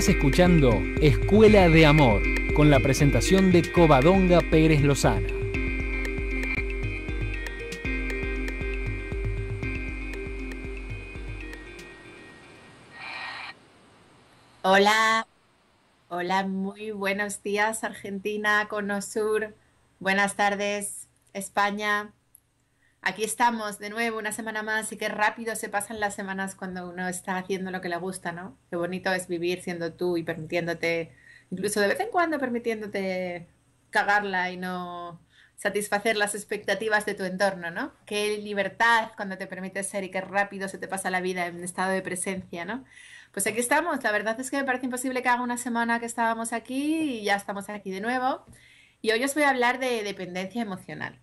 Estás escuchando Escuela de Amor, con la presentación de Covadonga Pérez Lozana. Hola, hola, muy buenos días Argentina, Cono Sur, buenas tardes España. Aquí estamos de nuevo una semana más y qué rápido se pasan las semanas cuando uno está haciendo lo que le gusta, ¿no? Qué bonito es vivir siendo tú y permitiéndote, incluso de vez en cuando permitiéndote cagarla y no satisfacer las expectativas de tu entorno, ¿no? Qué libertad cuando te permites ser y qué rápido se te pasa la vida en estado de presencia, ¿no? Pues aquí estamos. La verdad es que me parece imposible que haga una semana que estábamos aquí y ya estamos aquí de nuevo. Y hoy os voy a hablar de dependencia emocional.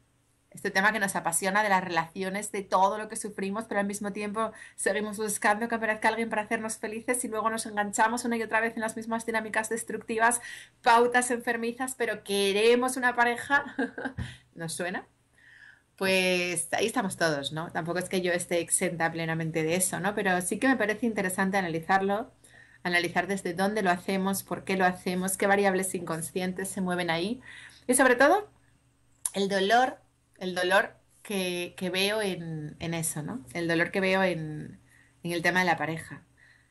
Este tema que nos apasiona de las relaciones, de todo lo que sufrimos, pero al mismo tiempo seguimos buscando que aparezca alguien para hacernos felices y luego nos enganchamos una y otra vez en las mismas dinámicas destructivas, pautas enfermizas, pero queremos una pareja. ¿Nos suena? Pues ahí estamos todos, ¿no? Tampoco es que yo esté exenta plenamente de eso, ¿no? Pero sí que me parece interesante analizarlo, analizar desde dónde lo hacemos, por qué lo hacemos, qué variables inconscientes se mueven ahí y sobre todo el dolor, el dolor que, veo en, eso, ¿no? El dolor que veo en, el tema de la pareja.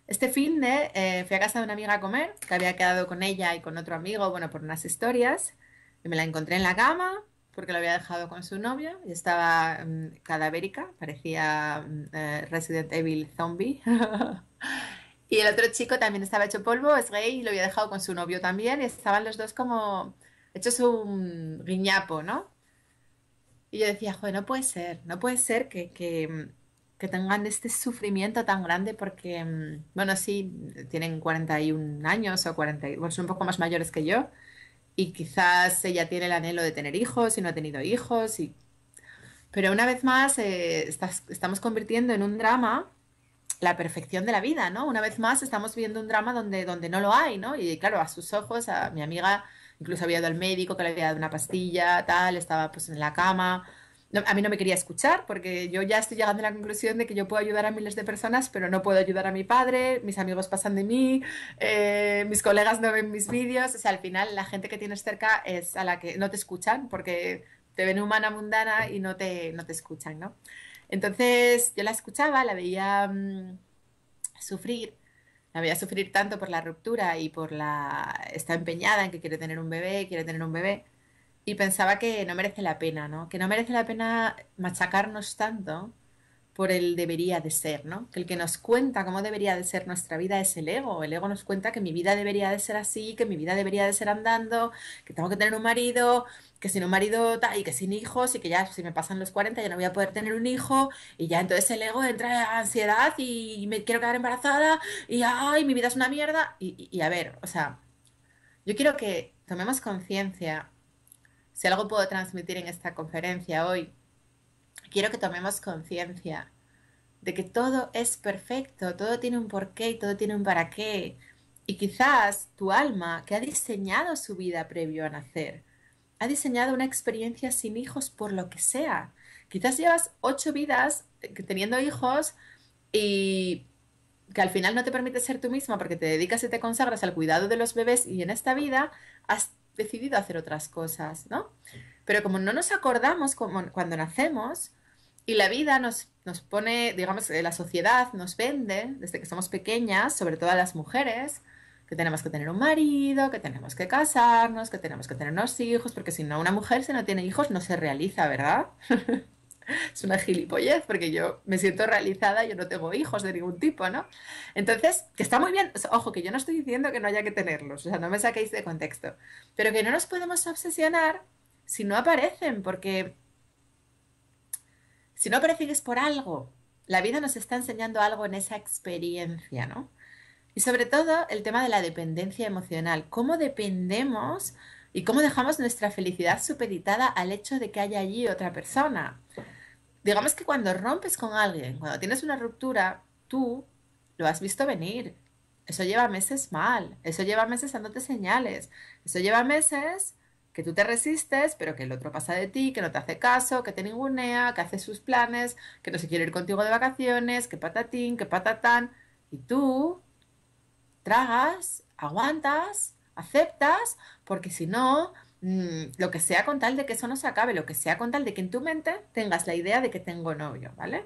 Este fin de eh, fui a casa de una amiga a comer, que había quedado con ella y con otro amigo, bueno, por unas historias, y me la encontré en la cama, porque lo había dejado con su novio y estaba mm, cadavérica, parecía mm, eh, Resident Evil zombie. y el otro chico también estaba hecho polvo, es gay y lo había dejado con su novio también y estaban los dos como hechos un guiñapo, ¿no? Y yo decía, joder, no puede ser, no puede ser que, que, mm, que tengan este sufrimiento tan grande porque, bueno, sí, tienen 41 años o 40, bueno, son un poco más mayores que yo y quizás ella tiene el anhelo de tener hijos y no ha tenido hijos. Y... Pero una vez más eh, estamos convirtiendo en un drama la perfección de la vida, ¿no? Una vez más estamos viendo un drama donde, donde no lo hay, ¿no? Y claro, a sus ojos, a mi amiga incluso había ido al médico que le había dado una pastilla, tal, estaba pues en la cama, a mí no me quería escuchar porque yo ya estoy llegando a la conclusión de que yo puedo ayudar a miles de personas, pero no puedo ayudar a mi padre, mis amigos pasan de mí, eh, mis colegas no ven mis vídeos, o sea, al final la gente que tienes cerca es a la que no te escuchan porque te ven humana mundana y no te, no te escuchan, ¿no? Entonces yo la escuchaba, la veía mm, sufrir, la veía sufrir tanto por la ruptura y por la... está empeñada en que quiere tener un bebé, quiere tener un bebé y pensaba que no merece la pena, ¿no? Que no merece la pena machacarnos tanto por el debería de ser, ¿no? Que el que nos cuenta cómo debería de ser nuestra vida es el ego. El ego nos cuenta que mi vida debería de ser así, que mi vida debería de ser andando, que tengo que tener un marido, que sin un marido y que sin hijos y que ya si me pasan los 40 ya no voy a poder tener un hijo y ya entonces el ego entra en ansiedad y me quiero quedar embarazada y ay, mi vida es una mierda. y, y a ver, o sea, yo quiero que tomemos conciencia si algo puedo transmitir en esta conferencia hoy, quiero que tomemos conciencia de que todo es perfecto, todo tiene un porqué y todo tiene un para qué. Y quizás tu alma, que ha diseñado su vida previo a nacer, ha diseñado una experiencia sin hijos por lo que sea. Quizás llevas ocho vidas teniendo hijos y que al final no te permite ser tú misma porque te dedicas y te consagras al cuidado de los bebés y en esta vida has decidido hacer otras cosas, ¿no? Pero como no nos acordamos como cuando nacemos y la vida nos, nos pone, digamos, la sociedad nos vende desde que somos pequeñas, sobre todo a las mujeres, que tenemos que tener un marido, que tenemos que casarnos, que tenemos que tener unos hijos, porque si no, una mujer si no tiene hijos no se realiza, ¿verdad? es una gilipollez, porque yo me siento realizada, yo no tengo hijos de ningún tipo, ¿no? Entonces, que está muy bien, ojo, que yo no estoy diciendo que no haya que tenerlos, o sea, no me saquéis de contexto, pero que no nos podemos obsesionar si no aparecen, porque si no aparecen es por algo. La vida nos está enseñando algo en esa experiencia, ¿no? Y sobre todo el tema de la dependencia emocional, cómo dependemos y cómo dejamos nuestra felicidad supeditada al hecho de que haya allí otra persona digamos que cuando rompes con alguien, cuando tienes una ruptura, tú lo has visto venir. Eso lleva meses mal, eso lleva meses dándote señales, eso lleva meses que tú te resistes, pero que el otro pasa de ti, que no te hace caso, que te ningunea, que hace sus planes, que no se quiere ir contigo de vacaciones, que patatín, que patatán, y tú tragas aguantas, aceptas, porque si no, mm, lo que sea con tal de que eso no se acabe, lo que sea con tal de que en tu mente tengas la idea de que tengo novio, ¿vale?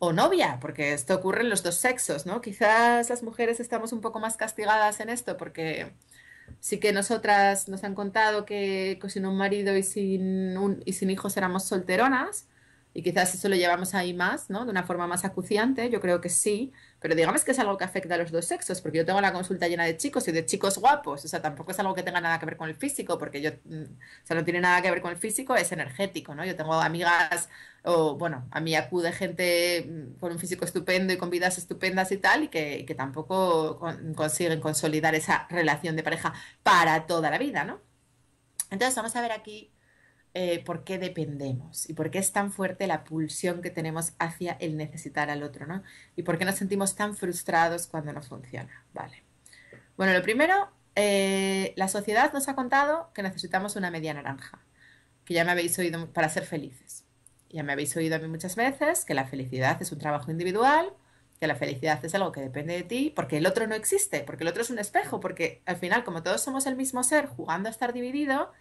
O novia, porque esto ocurre en los dos sexos, ¿no? Quizás las mujeres estamos un poco más castigadas en esto porque sí que nosotras nos han contado que, sin un marido y sin, un, y sin hijos éramos solteronas y quizás eso lo llevamos ahí más, ¿no? De una forma más acuciante, yo creo que sí, pero digamos que es algo que afecta a los dos sexos, porque yo tengo la consulta llena de chicos y de chicos guapos, o sea, tampoco es algo que tenga nada que ver con el físico, porque yo, mm, o sea, no tiene nada que ver con el físico, es energético, ¿no? Yo tengo amigas, o bueno, a mí acude gente mm, con un físico estupendo y con vidas estupendas y tal, y que, que tampoco consiguen consolidar esa relación de pareja para toda la vida, ¿no? Entonces, vamos a ver aquí eh, por qué dependemos y por qué es tan fuerte la pulsión que tenemos hacia el necesitar al otro, ¿no? Y por qué nos sentimos tan frustrados cuando no funciona, ¿vale? Bueno, lo primero, eh, la sociedad nos ha contado que necesitamos una media naranja, que ya me habéis oído para ser felices. Ya me habéis oído a mí muchas veces que la felicidad es un trabajo individual, que la felicidad es algo que depende de ti, porque el otro no existe, porque el otro es un espejo, porque al final, como todos somos el mismo ser jugando a estar dividido,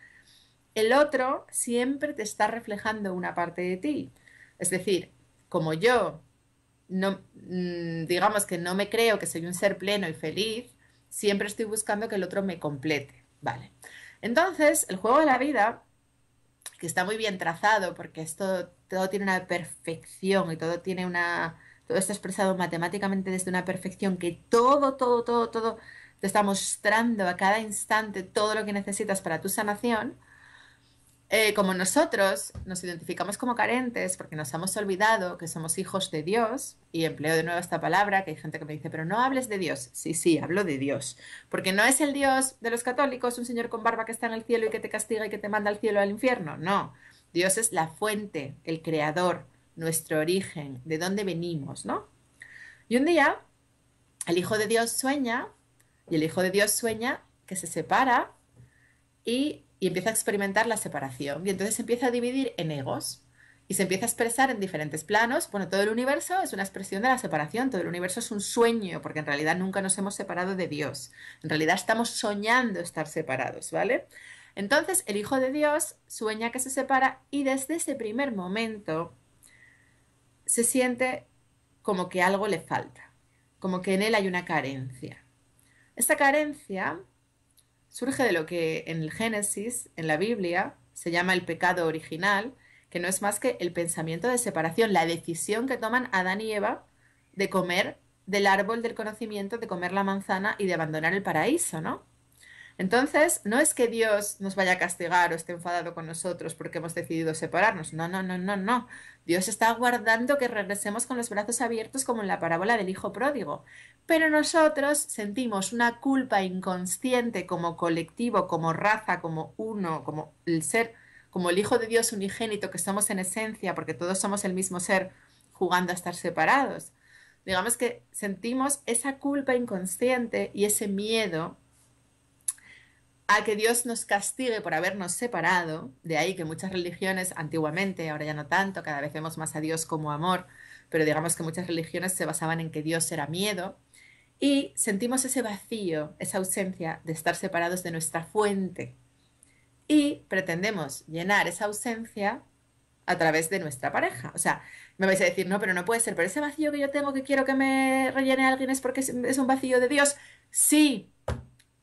el otro siempre te está reflejando una parte de ti. Es decir, como yo mm, digamos que no me creo que soy un ser pleno y feliz, siempre estoy buscando que el otro me complete. Vale. Entonces, el juego de la vida, que está muy bien trazado, porque esto todo tiene una perfección y todo tiene una. Todo está expresado matemáticamente desde una perfección que todo, todo, todo, todo te está mostrando a cada instante todo lo que necesitas para tu sanación. Eh, como nosotros nos identificamos como carentes porque nos hemos olvidado que somos hijos de Dios, y empleo de nuevo esta palabra, que hay gente que me dice, pero no hables de Dios. Sí, sí, hablo de Dios. Porque no es el Dios de los católicos, un señor con barba que está en el cielo y que te castiga y que te manda al cielo o al infierno. No, Dios es la fuente, el creador, nuestro origen, de dónde venimos, ¿no? Y un día, el Hijo de Dios sueña, y el Hijo de Dios sueña que se separa y y empieza a experimentar la separación. Y entonces se empieza a dividir en egos y se empieza a expresar en diferentes planos. Bueno, todo el universo es una expresión de la separación, todo el universo es un sueño, porque en realidad nunca nos hemos separado de Dios. En realidad estamos soñando estar separados, ¿vale? Entonces el Hijo de Dios sueña que se separa y desde ese primer momento se siente como que algo le falta, como que en él hay una carencia. Esta carencia surge de lo que en el Génesis, en la Biblia, se llama el pecado original, que no es más que el pensamiento de separación, la decisión que toman Adán y Eva de comer del árbol del conocimiento, de comer la manzana y de abandonar el paraíso, ¿no? Entonces, no es que Dios nos vaya a castigar o esté enfadado con nosotros porque hemos decidido separarnos. No, no, no, no, no. Dios está aguardando que regresemos con los brazos abiertos como en la parábola del Hijo Pródigo. Pero nosotros sentimos una culpa inconsciente como colectivo, como raza, como uno, como el ser, como el Hijo de Dios unigénito que somos en esencia, porque todos somos el mismo ser jugando a estar separados. Digamos que sentimos esa culpa inconsciente y ese miedo a que Dios nos castigue por habernos separado, de ahí que muchas religiones antiguamente, ahora ya no tanto, cada vez vemos más a Dios como amor, pero digamos que muchas religiones se basaban en que Dios era miedo, y sentimos ese vacío, esa ausencia de estar separados de nuestra fuente. Y pretendemos llenar esa ausencia a través de nuestra pareja. O sea, me vais a decir, no, pero no puede ser, pero ese vacío que yo tengo que quiero que me rellene alguien es porque es un vacío de Dios. Sí,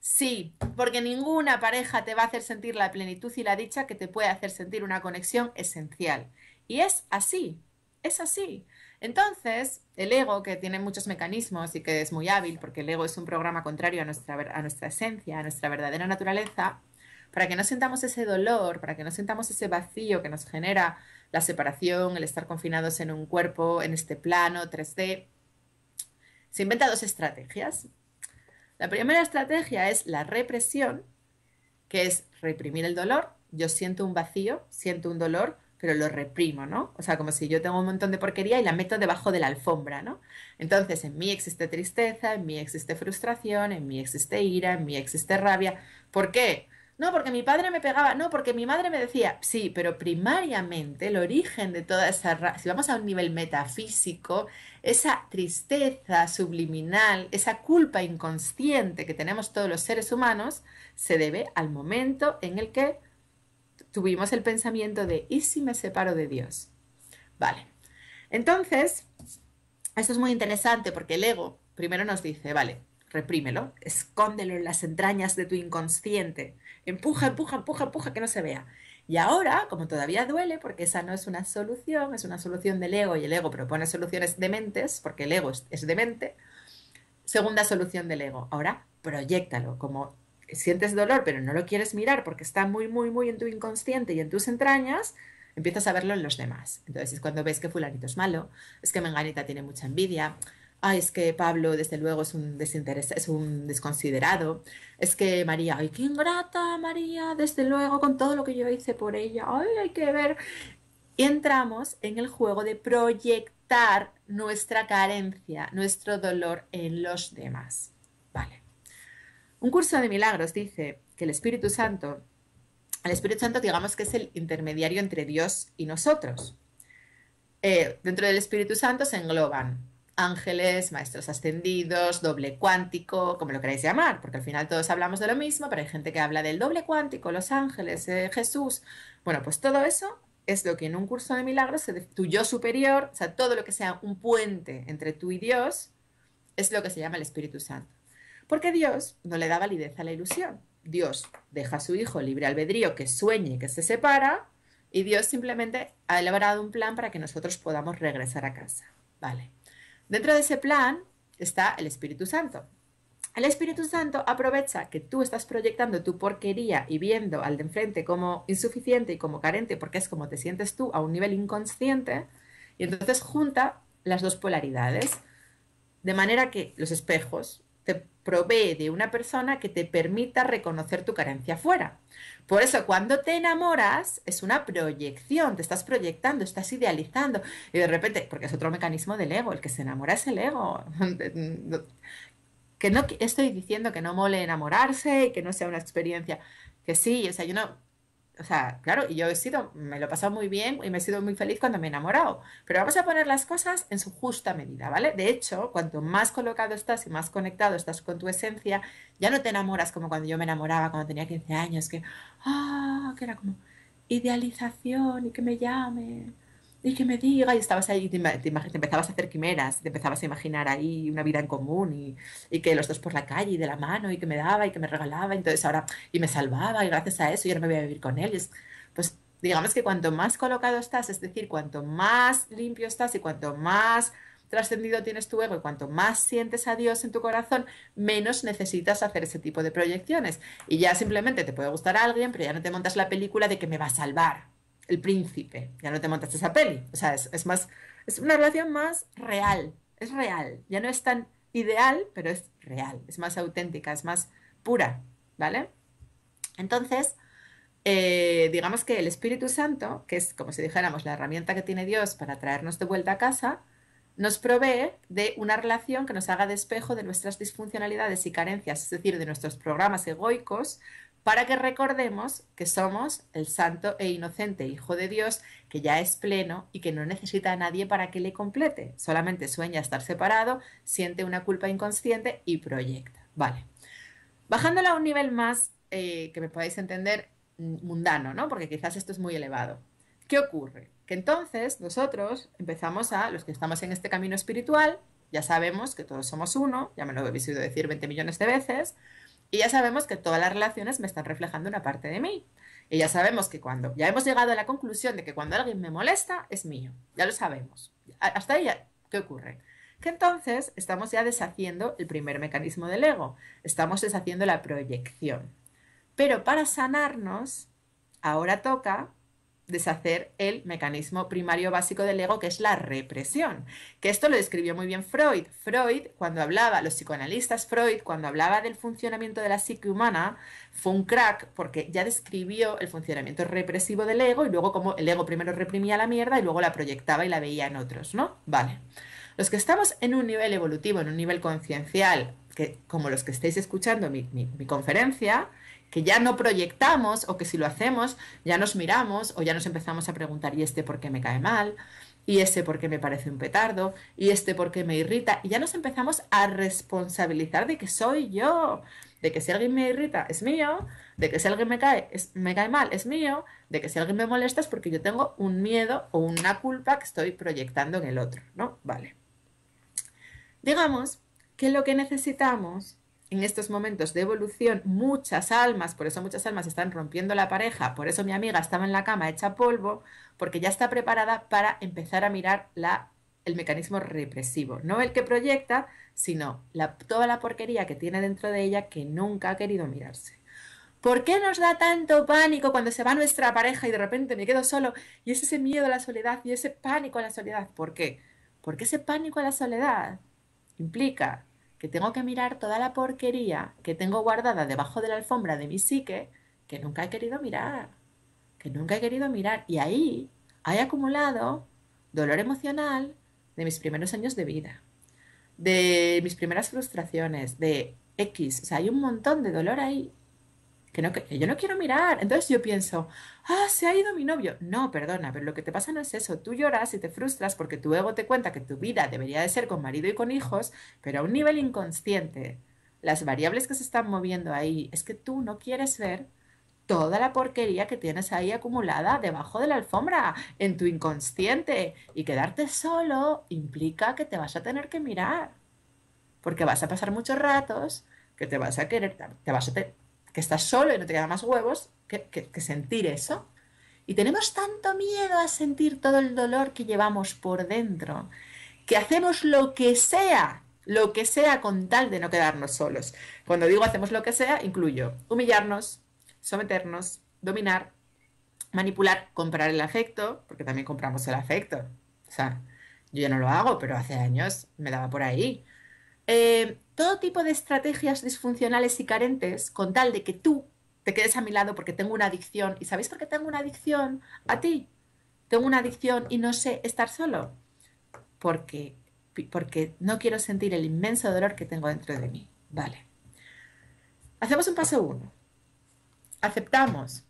Sí, porque ninguna pareja te va a hacer sentir la plenitud y la dicha que te puede hacer sentir una conexión esencial. Y es así, es así. Entonces, el ego, que tiene muchos mecanismos y que es muy hábil, porque el ego es un programa contrario a nuestra, a nuestra esencia, a nuestra verdadera naturaleza, para que no sintamos ese dolor, para que no sintamos ese vacío que nos genera la separación, el estar confinados en un cuerpo, en este plano 3D, se inventa dos estrategias. La primera estrategia es la represión, que es reprimir el dolor. Yo siento un vacío, siento un dolor, pero lo reprimo, ¿no? O sea, como si yo tengo un montón de porquería y la meto debajo de la alfombra, ¿no? Entonces, en mí existe tristeza, en mí existe frustración, en mí existe ira, en mí existe rabia. ¿Por qué? No, porque mi padre me pegaba, no, porque mi madre me decía, sí, pero primariamente el origen de toda esa, si vamos a un nivel metafísico, esa tristeza subliminal, esa culpa inconsciente que tenemos todos los seres humanos, se debe al momento en el que tuvimos el pensamiento de, ¿y si me separo de Dios? Vale. Entonces, esto es muy interesante porque el ego primero nos dice, vale, reprímelo, escóndelo en las entrañas de tu inconsciente, empuja, empuja, empuja, empuja, que no se vea. Y ahora, como todavía duele, porque esa no es una solución, es una solución del ego y el ego propone soluciones dementes, porque el ego es, es demente, segunda solución del ego. Ahora, proyectalo, como sientes dolor pero no lo quieres mirar porque está muy, muy, muy en tu inconsciente y en tus entrañas, empiezas a verlo en los demás. Entonces es cuando ves que fulanito es malo, es que Menganita tiene mucha envidia, ay, es que Pablo desde luego es un es un desconsiderado, es que María, ay, qué ingrata María, desde luego con todo lo que yo hice por ella, ay, hay que ver. Y entramos en el juego de proyectar nuestra carencia, nuestro dolor en los demás. Vale. Un curso de milagros dice que el Espíritu Santo, el Espíritu Santo digamos que es el intermediario entre Dios y nosotros. Eh, dentro del Espíritu Santo se engloban ángeles, maestros ascendidos, doble cuántico, como lo queráis llamar, porque al final todos hablamos de lo mismo, pero hay gente que habla del doble cuántico, los ángeles, eh, Jesús. Bueno, pues todo eso es lo que en un curso de milagros, tu yo superior, o sea, todo lo que sea un puente entre tú y Dios, es lo que se llama el Espíritu Santo. Porque Dios no le da validez a la ilusión. Dios deja a su hijo libre albedrío que sueñe, que se separa, y Dios simplemente ha elaborado un plan para que nosotros podamos regresar a casa. Vale. Dentro de ese plan está el Espíritu Santo. El Espíritu Santo aprovecha que tú estás proyectando tu porquería y viendo al de enfrente como insuficiente y como carente, porque es como te sientes tú a un nivel inconsciente, y entonces junta las dos polaridades, de manera que los espejos te provee de una persona que te permita reconocer tu carencia fuera. Por eso cuando te enamoras es una proyección, te estás proyectando, estás idealizando y de repente, porque es otro mecanismo del ego, el que se enamora es el ego. Que no estoy diciendo que no mole enamorarse y que no sea una experiencia, que sí, o sea, yo no, o sea, claro, y yo he sido, me lo he pasado muy bien y me he sido muy feliz cuando me he enamorado. Pero vamos a poner las cosas en su justa medida, ¿vale? De hecho, cuanto más colocado estás y más conectado estás con tu esencia, ya no te enamoras como cuando yo me enamoraba cuando tenía 15 años, que, ah, que era como idealización y que me llame y que me diga, y estabas ahí, te, te, empezabas a hacer quimeras, te empezabas a imaginar ahí una vida en común y, y, que los dos por la calle y de la mano y que me daba y que me regalaba, entonces ahora, y me salvaba y gracias a eso yo ahora me voy a vivir con él. pues digamos que cuanto más colocado estás, es decir, cuanto más limpio estás y cuanto más trascendido tienes tu ego y cuanto más sientes a Dios en tu corazón, menos necesitas hacer ese tipo de proyecciones. Y ya simplemente te puede gustar a alguien, pero ya no te montas la película de que me va a salvar el príncipe. Ya no te montas esa peli. O sea, es, más, es una relación más real. Es real. Ya no es tan ideal, pero es real. Es más auténtica, es más pura. ¿Vale? Entonces, eh, digamos que el Espíritu Santo, que es como si dijéramos la herramienta que tiene Dios para traernos de vuelta a casa, nos provee de una relación que nos haga despejo de nuestras disfuncionalidades y carencias, es decir, de nuestros programas egoicos, para que recordemos que somos el santo e inocente Hijo de Dios, que ya es pleno y que no necesita a nadie para que le complete. Solamente sueña estar separado, siente una culpa inconsciente y proyecta. Vale. Bajándola a un nivel más eh, que me podáis entender mm, mundano, ¿no? Porque quizás esto es muy elevado. ¿Qué ocurre? Que entonces nosotros empezamos a, los que estamos en este camino espiritual, ya sabemos que todos somos uno, ya me lo habéis oído decir 20 millones de veces, y ya sabemos que todas las relaciones me están reflejando una parte de mí. Y ya sabemos que cuando, ya hemos llegado a la conclusión de que cuando alguien me molesta, es mío. Ya lo sabemos. Hasta ahí, ¿qué ocurre? Que entonces estamos ya deshaciendo el primer mecanismo del ego. Estamos deshaciendo la proyección. Pero para sanarnos, ahora toca deshacer el mecanismo primario básico del ego, que es la represión. Que esto lo describió muy bien Freud. Freud, cuando hablaba, los psicoanalistas Freud, cuando hablaba del funcionamiento de la psique humana, fue un crack porque ya describió el funcionamiento represivo del ego y luego como el ego primero reprimía la mierda y luego la proyectaba y la veía en otros, ¿no? Vale. Los que estamos en un nivel evolutivo, en un nivel conciencial, que como los que estéis escuchando mi, mi conferencia, que ya no proyectamos o que si lo hacemos ya nos miramos o ya nos empezamos a preguntar, ¿y este por qué me cae mal? ¿Y este por qué me parece un petardo? ¿Y este por qué me irrita? Y ya nos empezamos a responsabilizar de que soy yo, de que si alguien me irrita es mío, de que si alguien me cae, me cae mal es mío, de que si alguien me molesta es porque yo tengo un miedo o una culpa que estoy proyectando en el otro, ¿no? Vale. Digamos que lo que necesitamos en estos momentos de evolución, muchas almas, por eso muchas almas están rompiendo la pareja, por eso mi amiga estaba en la cama hecha polvo, porque ya está preparada para empezar a mirar la, el mecanismo represivo, no el que proyecta, sino la, toda la porquería que tiene dentro de ella que nunca ha querido mirarse. ¿Por qué nos da tanto pánico cuando se va nuestra pareja y de repente me quedo solo? Y es ese miedo a la soledad y ese pánico a la soledad. ¿Por qué? Porque ese pánico a la soledad implica que tengo que mirar toda la porquería que tengo guardada debajo de la alfombra de mi psique que nunca he querido mirar, que nunca he querido mirar. Y ahí hay acumulado dolor emocional de mis primeros años de vida, de mis primeras frustraciones, de X. O sea, hay un montón de dolor ahí que, no, yo no quiero mirar. Entonces yo pienso, ah, se ha ido mi novio. No, perdona, pero lo que te pasa no es eso. Tú lloras y te frustras porque tu ego te cuenta que tu vida debería de ser con marido y con hijos, pero a un nivel inconsciente. Las variables que se están moviendo ahí es que tú no quieres ver toda la porquería que tienes ahí acumulada debajo de la alfombra, en tu inconsciente. Y quedarte solo implica que te vas a tener que mirar. Porque vas a pasar muchos ratos que te vas a querer, te vas a, que estás solo y no te quedan más huevos que, sentir eso. Y tenemos tanto miedo a sentir todo el dolor que llevamos por dentro, que hacemos lo que sea, lo que sea con tal de no quedarnos solos. Cuando digo hacemos lo que sea, incluyo humillarnos, someternos, dominar, manipular, comprar el afecto, porque también compramos el afecto. O sea, yo ya no lo hago, pero hace años me daba por ahí. Eh, todo tipo de estrategias disfuncionales y carentes con tal de que tú te quedes a mi lado porque tengo una adicción. ¿Y sabéis por qué tengo una adicción? A ti. Tengo una adicción y no sé estar solo. Porque, porque no quiero sentir el inmenso dolor que tengo dentro de mí. Vale. Hacemos un paso uno. Aceptamos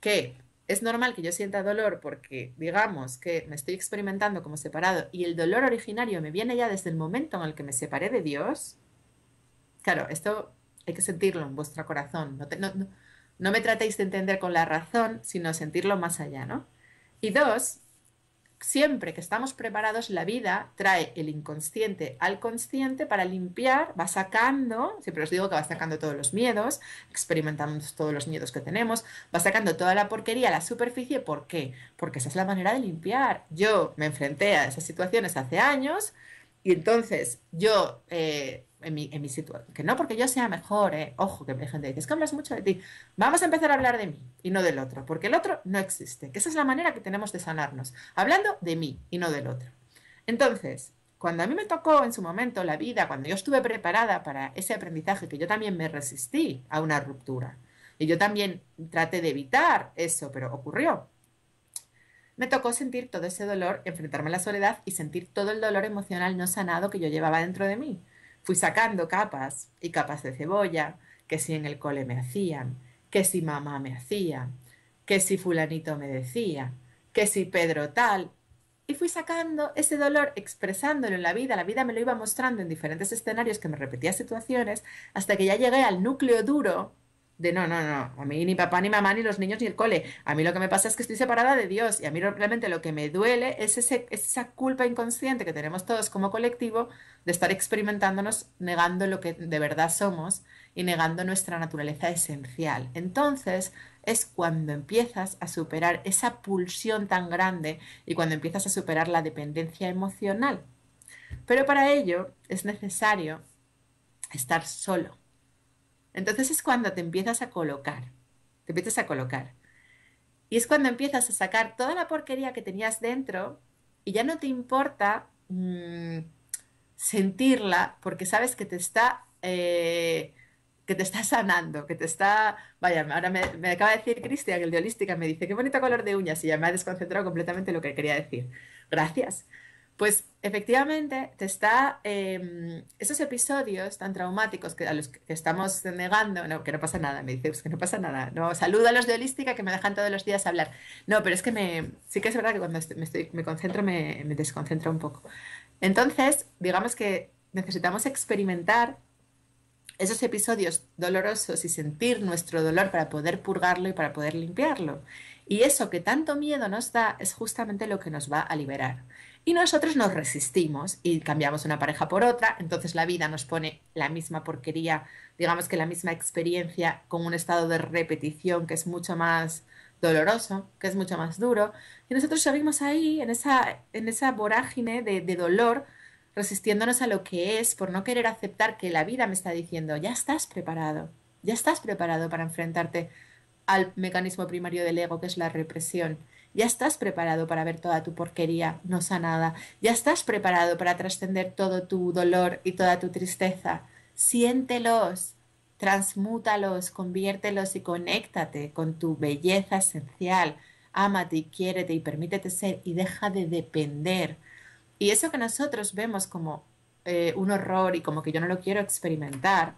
que es normal que yo sienta dolor porque digamos que me estoy experimentando como separado y el dolor originario me viene ya desde el momento en el que me separé de Dios. Claro, esto hay que sentirlo en vuestro corazón. No, no me tratéis de entender con la razón, sino sentirlo más allá, ¿no? Y dos, siempre que estamos preparados, la vida trae el inconsciente al consciente para limpiar, va sacando, siempre os digo que va sacando todos los miedos, experimentamos todos los miedos que tenemos, va sacando toda la porquería a la superficie. ¿Por qué? Porque esa es la manera de limpiar. Yo me enfrenté a esas situaciones hace años y entonces yo eh, en mi, en mi situación. Que no porque yo sea mejor, ¿eh? Ojo, que hay gente que dice, es que hablas mucho de ti. Vamos a empezar a hablar de mí y no del otro, porque el otro no existe. Que esa es la manera que tenemos de sanarnos, hablando de mí y no del otro. Entonces, cuando a mí me tocó en su momento la vida, cuando yo estuve preparada para ese aprendizaje, que yo también me resistí a una ruptura, y yo también traté de evitar eso, pero ocurrió. Me tocó sentir todo ese dolor, enfrentarme a la soledad y sentir todo el dolor emocional no sanado que yo llevaba dentro de mí fui sacando capas y capas de cebolla, que si en el cole me hacían, que si mamá me hacía, que si fulanito me decía, que si Pedro tal. Y fui sacando ese dolor, expresándolo en la vida, la vida me lo iba mostrando en diferentes escenarios que me repetía situaciones, hasta que ya llegué al núcleo duro de no, no, no, a mí ni papá, ni mamá, ni los niños, ni el cole. A mí lo que me pasa es que estoy separada de Dios y a mí realmente lo que me duele es, ese, esa culpa inconsciente que tenemos todos como colectivo de estar experimentándonos negando lo que de verdad somos y negando nuestra naturaleza esencial. Entonces es cuando empiezas a superar esa pulsión tan grande y cuando empiezas a superar la dependencia emocional. Pero para ello es necesario estar solo entonces es cuando te empiezas a colocar, te empiezas a colocar. Y es cuando empiezas a sacar toda la porquería que tenías dentro y ya no te importa mm, sentirla porque sabes que te está... Eh, que te está sanando, que te está... Vaya, ahora me, acaba de decir Cristian, el de Holística, me dice, qué bonito color de uñas, y ya me ha desconcentrado completamente lo que quería decir. Gracias. Pues efectivamente te está em, esos episodios tan traumáticos que a los que estamos negando, no, que no pasa nada, me dices que no pasa nada. No, a los de holística que me dejan todos los días hablar. No, pero es que me sí que es verdad que cuando me, estoy, me concentro me, me desconcentro un poco. Entonces, digamos que necesitamos experimentar esos episodios dolorosos y sentir nuestro dolor para poder purgarlo y para poder limpiarlo. Y eso que tanto miedo nos da es justamente lo que nos va a liberar. Y nosotros nos resistimos y cambiamos una pareja por otra, entonces la vida nos pone la misma porquería, digamos que la misma experiencia con un estado de repetición que es mucho más doloroso, que es mucho más duro, y nosotros seguimos ahí en esa, en esa vorágine de, de dolor, resistiéndonos a lo que es por no querer aceptar que la vida me está diciendo, ya estás preparado, ya estás preparado para enfrentarte al mecanismo primario del ego, que es la represión. Ya estás preparado para ver toda tu porquería no sanada. Ya estás preparado para trascender todo tu dolor y toda tu tristeza. Siéntelos, transmútalos, conviértelos y conéctate con tu belleza esencial. Ámate y quiérete y permítete ser y deja de depender. Y eso que nosotros vemos como eh, un horror y como que yo no lo quiero experimentar,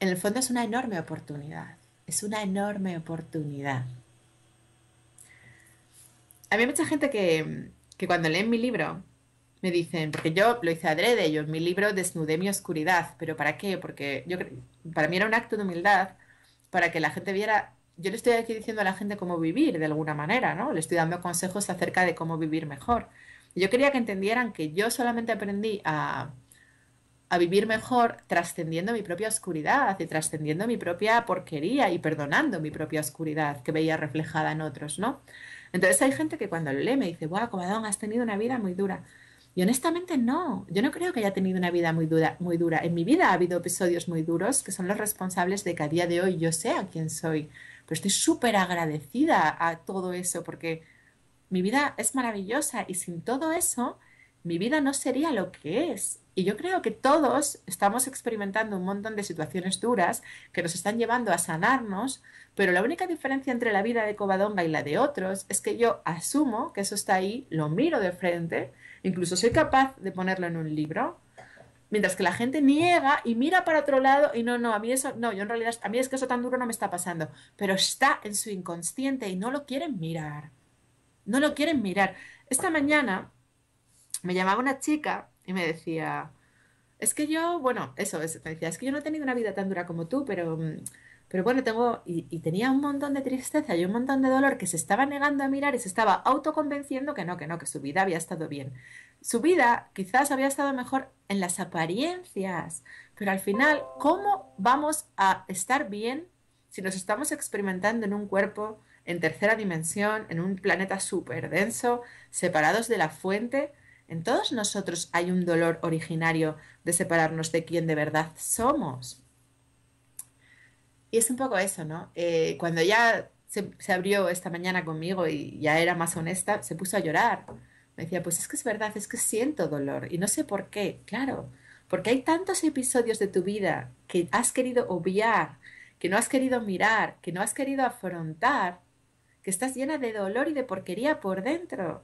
en el fondo es una enorme oportunidad. Es una enorme oportunidad. A mí hay mucha gente que, cuando leen mi libro me dicen, porque yo lo hice adrede, yo en mi libro desnudé mi oscuridad, pero ¿para qué? Porque yo para mí era un acto de humildad para que la gente viera, yo le estoy aquí diciendo a la gente cómo vivir de alguna manera, ¿no? Le estoy dando consejos acerca de cómo vivir mejor. yo quería que entendieran que yo solamente aprendí a, a vivir mejor trascendiendo mi propia oscuridad y trascendiendo mi propia porquería y perdonando mi propia oscuridad que veía reflejada en otros, ¿no? Entonces hay gente que cuando lo lee me dice, wow, Comadón, has tenido una vida muy dura. Y honestamente no, yo no creo que haya tenido una vida muy dura, muy dura. En mi vida ha habido episodios muy duros que son los responsables de que a día de hoy yo sea quien soy. Pero estoy súper agradecida a todo eso porque mi vida es maravillosa y sin todo eso mi vida no sería lo que es. Y yo creo que todos estamos experimentando un montón de situaciones duras que nos están llevando a sanarnos, pero la única diferencia entre la vida de Covadonga y la de otros es que yo asumo que eso está ahí, lo miro de frente, incluso soy capaz de ponerlo en un libro, mientras que la gente niega y mira para otro lado y no, no, a mí eso, no, yo en realidad, a mí es que eso tan duro no me está pasando, pero está en su inconsciente y no lo quieren mirar, no lo quieren mirar. Esta mañana me llamaba una chica y me decía, es que yo, bueno, eso, es, me decía, es que yo no he tenido una vida tan dura como tú, pero, mm, pero bueno, tengo, y, y, tenía un montón de tristeza y un montón de dolor que se estaba negando a mirar y se estaba autoconvenciendo que no, que no, que su vida había estado bien. Su vida quizás había estado mejor en las apariencias, pero al final, ¿cómo vamos a estar bien si nos estamos experimentando en un cuerpo en tercera dimensión, en un planeta súper denso, separados de la fuente? En todos nosotros hay un dolor originario de separarnos de quien de verdad somos. Y es un poco eso, ¿no? Eh, cuando ya se, abrió esta mañana conmigo y ya era más honesta, se puso a llorar. Me decía, pues es que es verdad, es que siento dolor y no sé por qué. Claro, porque hay tantos episodios de tu vida que has querido obviar, que no has querido mirar, que no has querido afrontar, que estás llena de dolor y de porquería por dentro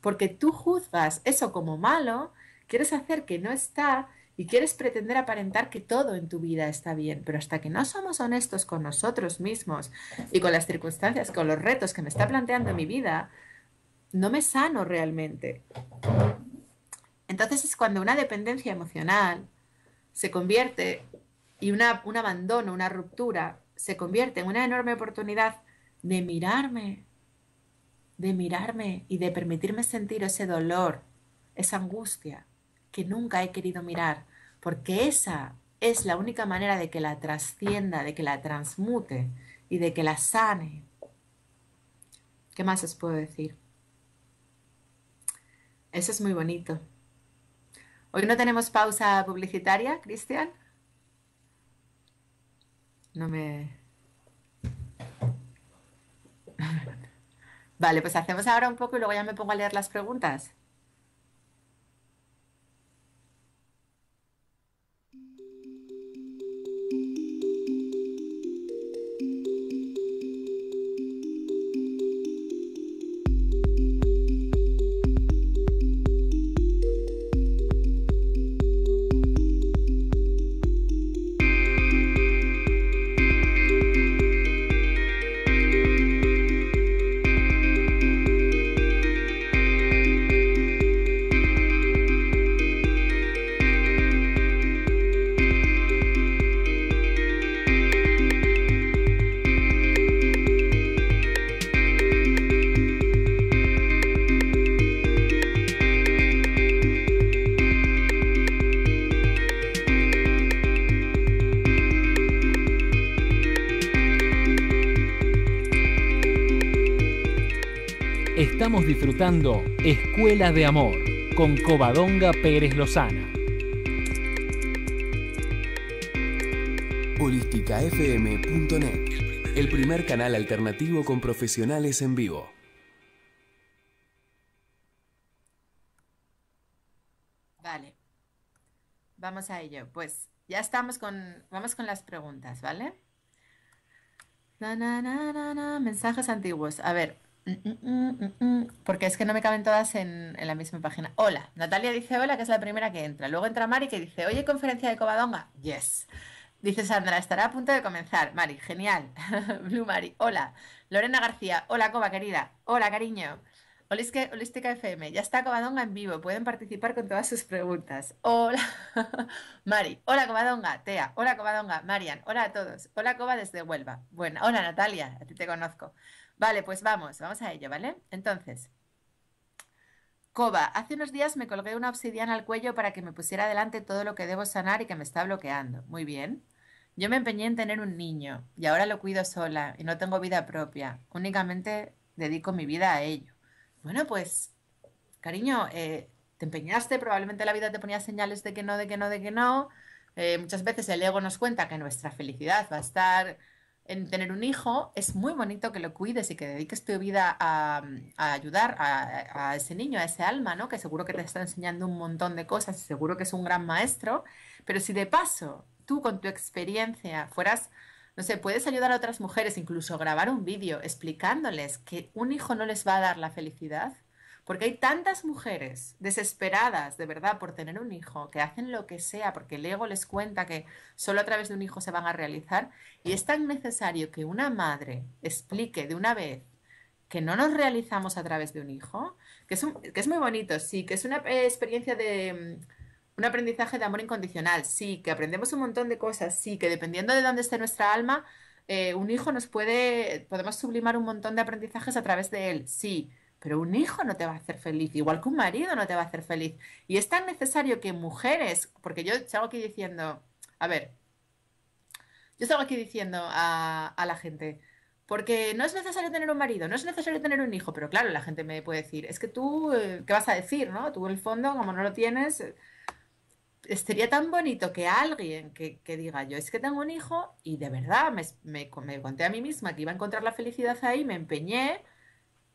porque tú juzgas eso como malo, quieres hacer que no está y quieres pretender aparentar que todo en tu vida está bien, pero hasta que no somos honestos con nosotros mismos y con las circunstancias, con los retos que me está planteando mi vida, no me sano realmente. Entonces es cuando una dependencia emocional se convierte y un abandono, una ruptura, se convierte en una enorme oportunidad de mirarme, de mirarme y de permitirme sentir ese dolor, esa angustia que nunca he querido mirar, porque esa es la única manera de que la trascienda, de que la transmute y de que la sane. ¿Qué más os puedo decir? Eso es muy bonito. Hoy no tenemos pausa publicitaria, Cristian. No me... Vale, pues hacemos ahora un poco y luego ya me pongo a leer las preguntas. Estamos disfrutando Escuela de Amor con Covadonga Pérez Lozana. holisticafm.net, el primer canal alternativo con profesionales en vivo. Vale, vamos a ello. Pues ya estamos con, vamos con las preguntas, ¿vale? mensajes antiguos. A ver, porque es que no me caben todas en, la misma página. Hola, Natalia dice hola, que es la primera que entra. Luego entra Mari que dice, oye, conferencia de Covadonga. Yes. Dice Sandra, estará a punto de comenzar. Mari, genial. Blue Mari, hola. Lorena García, hola Coba querida. Hola cariño. Holística FM, ya está Covadonga en vivo, pueden participar con todas sus preguntas. Hola, Mari, hola Covadonga, Tea, hola Covadonga, Marian, hola a todos, hola Coba desde Huelva. Bueno, hola Natalia, a ti te conozco. Vale, pues vamos, vamos a ello, ¿vale? Entonces, Coba, hace unos días me colgué una obsidiana al cuello para que me pusiera delante todo lo que debo sanar y que me está bloqueando. Muy bien. Yo me empeñé en tener un niño y ahora lo cuido sola y no tengo vida propia. Únicamente dedico mi vida a ello. Bueno, pues, cariño, eh, te empeñaste, probablemente la vida te ponía señales de que no, de que no, de que no. Eh, muchas veces el ego nos cuenta que nuestra felicidad va a estar en tener un hijo, es muy bonito que lo cuides y que dediques tu vida a, ayudar a, ese niño, a ese alma, ¿no? Que seguro que te está enseñando un montón de cosas y seguro que es un gran maestro, pero si de paso tú con tu experiencia fueras, no sé, puedes ayudar a otras mujeres, incluso grabar un vídeo explicándoles que un hijo no les va a dar la felicidad, porque hay tantas mujeres desesperadas, de verdad, por tener un hijo, que hacen lo que sea, porque el ego les cuenta que solo a través de un hijo se van a realizar. Y es tan necesario que una madre explique de una vez que no nos realizamos a través de un hijo, que es, muy bonito, sí, que es una eh, experiencia de mm, un aprendizaje de amor incondicional, sí, que aprendemos un montón de cosas, sí, que dependiendo de dónde esté nuestra alma, eh, un hijo nos puede, podemos sublimar un montón de aprendizajes a través de él, sí, pero un hijo no te va a hacer feliz, igual que un marido no te va a hacer feliz. Y es tan necesario que mujeres, porque yo salgo aquí diciendo, a ver, yo salgo aquí diciendo a, la gente, porque no es necesario tener un marido, no es necesario tener un hijo, pero claro, la gente me puede decir, es que tú, eh, ¿qué vas a decir, no? Tú en el fondo, como no lo tienes, eh, sería tan bonito que alguien que, diga, yo es que tengo un hijo y de verdad me, me, me conté a mí misma que iba a encontrar la felicidad ahí, me empeñé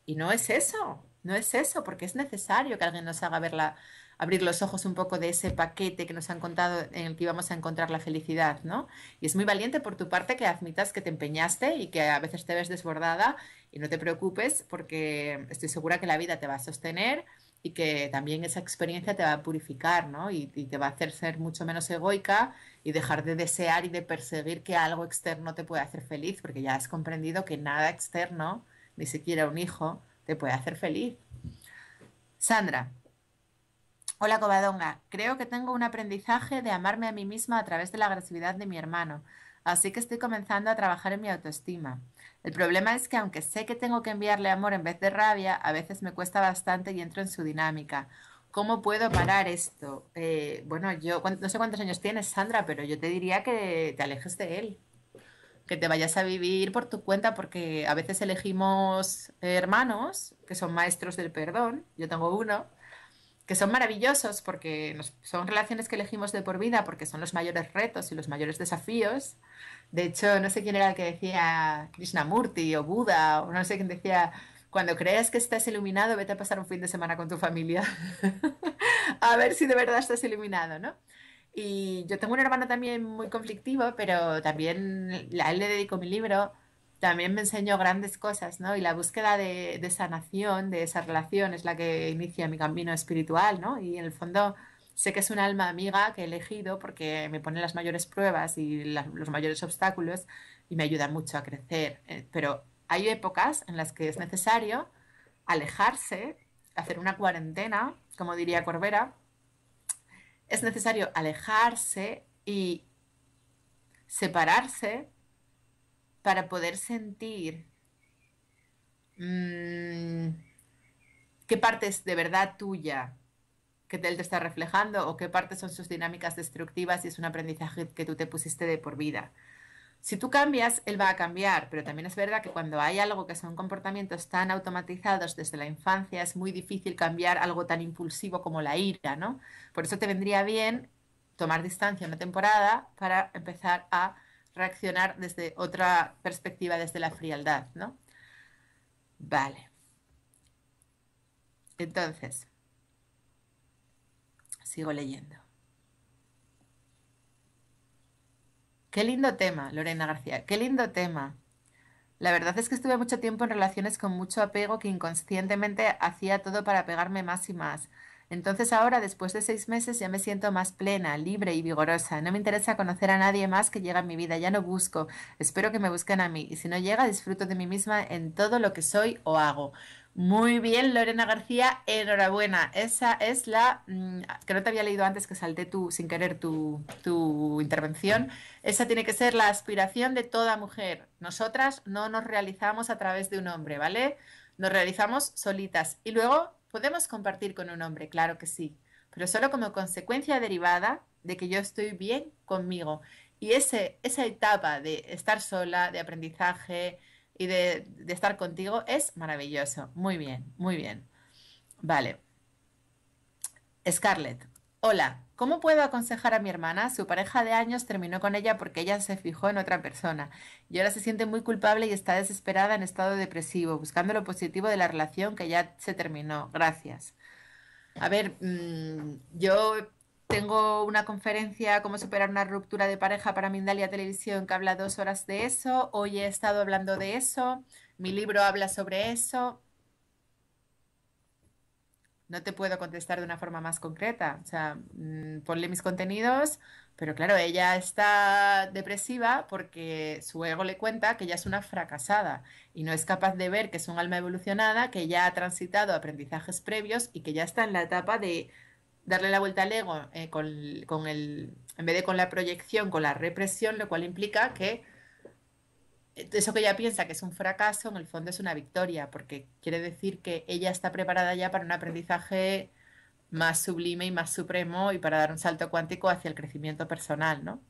y no es eso, no es eso, porque es necesario que alguien nos haga verla, abrir los ojos un poco de ese paquete que nos han contado en el que íbamos a encontrar la felicidad, ¿no? Y es muy valiente por tu parte que admitas que te empeñaste y que a veces te ves desbordada y no te preocupes porque estoy segura que la vida te va a sostener y que también esa experiencia te va a purificar, ¿no? Y, y, te va a hacer ser mucho menos egoica y dejar de desear y de perseguir que algo externo te pueda hacer feliz, porque ya has comprendido que nada externo ni siquiera un hijo, te puede hacer feliz. Sandra. Hola Covadonga, creo que tengo un aprendizaje de amarme a mí misma a través de la agresividad de mi hermano, así que estoy comenzando a trabajar en mi autoestima. El problema es que aunque sé que tengo que enviarle amor en vez de rabia, a veces me cuesta bastante y entro en su dinámica. ¿Cómo puedo parar esto? Eh, bueno, yo no sé cuántos años tienes, Sandra, pero yo te diría que te alejes de él que te vayas a vivir por tu cuenta, porque a veces elegimos hermanos que son maestros del perdón, yo tengo uno, que son maravillosos porque son relaciones que elegimos de por vida porque son los mayores retos y los mayores desafíos. De hecho, no sé quién era el que decía Krishnamurti o Buda o no sé quién decía, cuando creas que estás iluminado, vete a pasar un fin de semana con tu familia. a ver si de verdad estás iluminado, ¿no? Y yo tengo un hermano también muy conflictivo, pero también a él le dedico mi libro, también me enseñó grandes cosas, ¿no? Y la búsqueda de, de sanación, de esa relación, es la que inicia mi camino espiritual, ¿no? Y en el fondo sé que es un alma amiga que he elegido porque me pone las mayores pruebas y los mayores obstáculos y me ayuda mucho a crecer. Eh, pero hay épocas en las que es necesario alejarse, hacer una cuarentena, como diría Corbera, es necesario alejarse y separarse para poder sentir mm, qué parte es de verdad tuya que él te está reflejando o qué partes son sus dinámicas destructivas y es un aprendizaje que tú te pusiste de por vida. Si tú cambias, él va a cambiar, pero también es verdad que cuando hay algo que son comportamientos tan automatizados desde la infancia, es muy difícil cambiar algo tan impulsivo como la ira, ¿no? Por eso te vendría bien tomar distancia una temporada para empezar a reaccionar desde otra perspectiva, desde la frialdad, ¿no? Vale. Entonces, sigo leyendo. Qué lindo tema, Lorena García, qué lindo tema. La verdad es que estuve mucho tiempo en relaciones con mucho apego que inconscientemente hacía todo para pegarme más y más. Entonces ahora, después de seis meses, ya me siento más plena, libre y vigorosa. No me interesa conocer a nadie más que llega a mi vida, ya no busco. Espero que me busquen a mí. Y si no llega, disfruto de mí misma en todo lo que soy o hago. Muy bien, Lorena García, enhorabuena. Esa es la, mm, que no te había leído antes que salté tú sin querer tu, tu intervención. Esa tiene que ser la aspiración de toda mujer. Nosotras no nos realizamos a través de un hombre, ¿vale? Nos realizamos solitas. Y luego Podemos compartir con un hombre, claro que sí, pero solo como consecuencia derivada de que yo estoy bien conmigo. Y ese, esa etapa de estar sola, de aprendizaje y de, estar contigo es maravilloso. Muy bien, muy bien. Vale. Scarlett, hola, ¿cómo puedo aconsejar a mi hermana? Su pareja de años terminó con ella porque ella se fijó en otra persona y ahora se siente muy culpable y está desesperada en estado depresivo, buscando lo positivo de la relación que ya se terminó. Gracias. A ver, mm, yo tengo una conferencia cómo superar una ruptura de pareja para Mindalia Televisión que habla dos horas de eso. Hoy he estado hablando de eso. Mi libro habla sobre eso no te puedo contestar de una forma más concreta. O sea, mm, ponle mis contenidos, pero claro, ella está depresiva porque su ego le cuenta que ella es una fracasada y no es capaz de ver que es un alma evolucionada, que ya ha transitado aprendizajes previos y que ya está en la etapa de darle la vuelta al ego eh, con, el, en vez de con la proyección, con la represión, lo cual implica que eso que ella piensa que es un fracaso, en el fondo es una victoria, porque quiere decir que ella está preparada ya para un aprendizaje más sublime y más supremo y para dar un salto cuántico hacia el crecimiento personal, ¿no?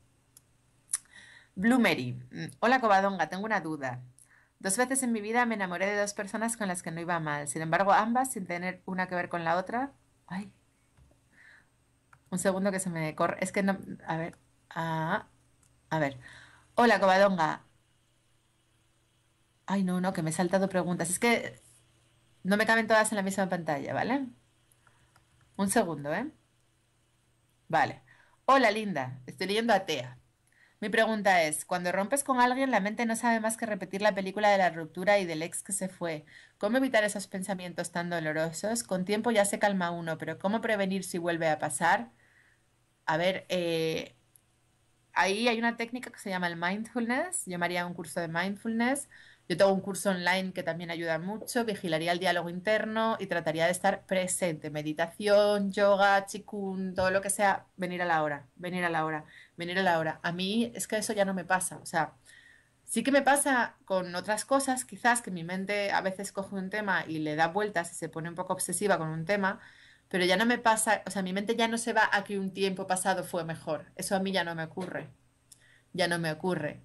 Bloomery. Mm, hola Covadonga, tengo una duda. Dos veces en mi vida me enamoré de dos personas con las que no iba mal. Sin embargo, ambas sin tener una que ver con la otra. Ay. Un segundo que se me corre. Es que no. A ver. Ah, a ver. Hola Covadonga. Ay, no, no, que me he saltado preguntas. Es que no me caben todas en la misma pantalla, ¿vale? Un segundo, ¿eh? Vale. Hola, linda. Estoy leyendo a Tea. Mi pregunta es, cuando rompes con alguien, la mente no sabe más que repetir la película de la ruptura y del ex que se fue. ¿Cómo evitar esos pensamientos tan dolorosos? Con tiempo ya se calma uno, pero ¿cómo prevenir si vuelve a pasar? A ver, eh, ahí hay una técnica que se llama el mindfulness. Yo me haría un curso de mindfulness yo tengo un curso online que también ayuda mucho, vigilaría el diálogo interno y trataría de estar presente. Meditación, yoga, chikun, todo lo que sea, venir a la hora, venir a la hora, venir a la hora. A mí es que eso ya no me pasa. O sea, sí que me pasa con otras cosas, quizás que mi mente a veces coge un tema y le da vueltas y se pone un poco obsesiva con un tema, pero ya no me pasa, o sea, mi mente ya no se va a que un tiempo pasado fue mejor. Eso a mí ya no me ocurre. Ya no me ocurre.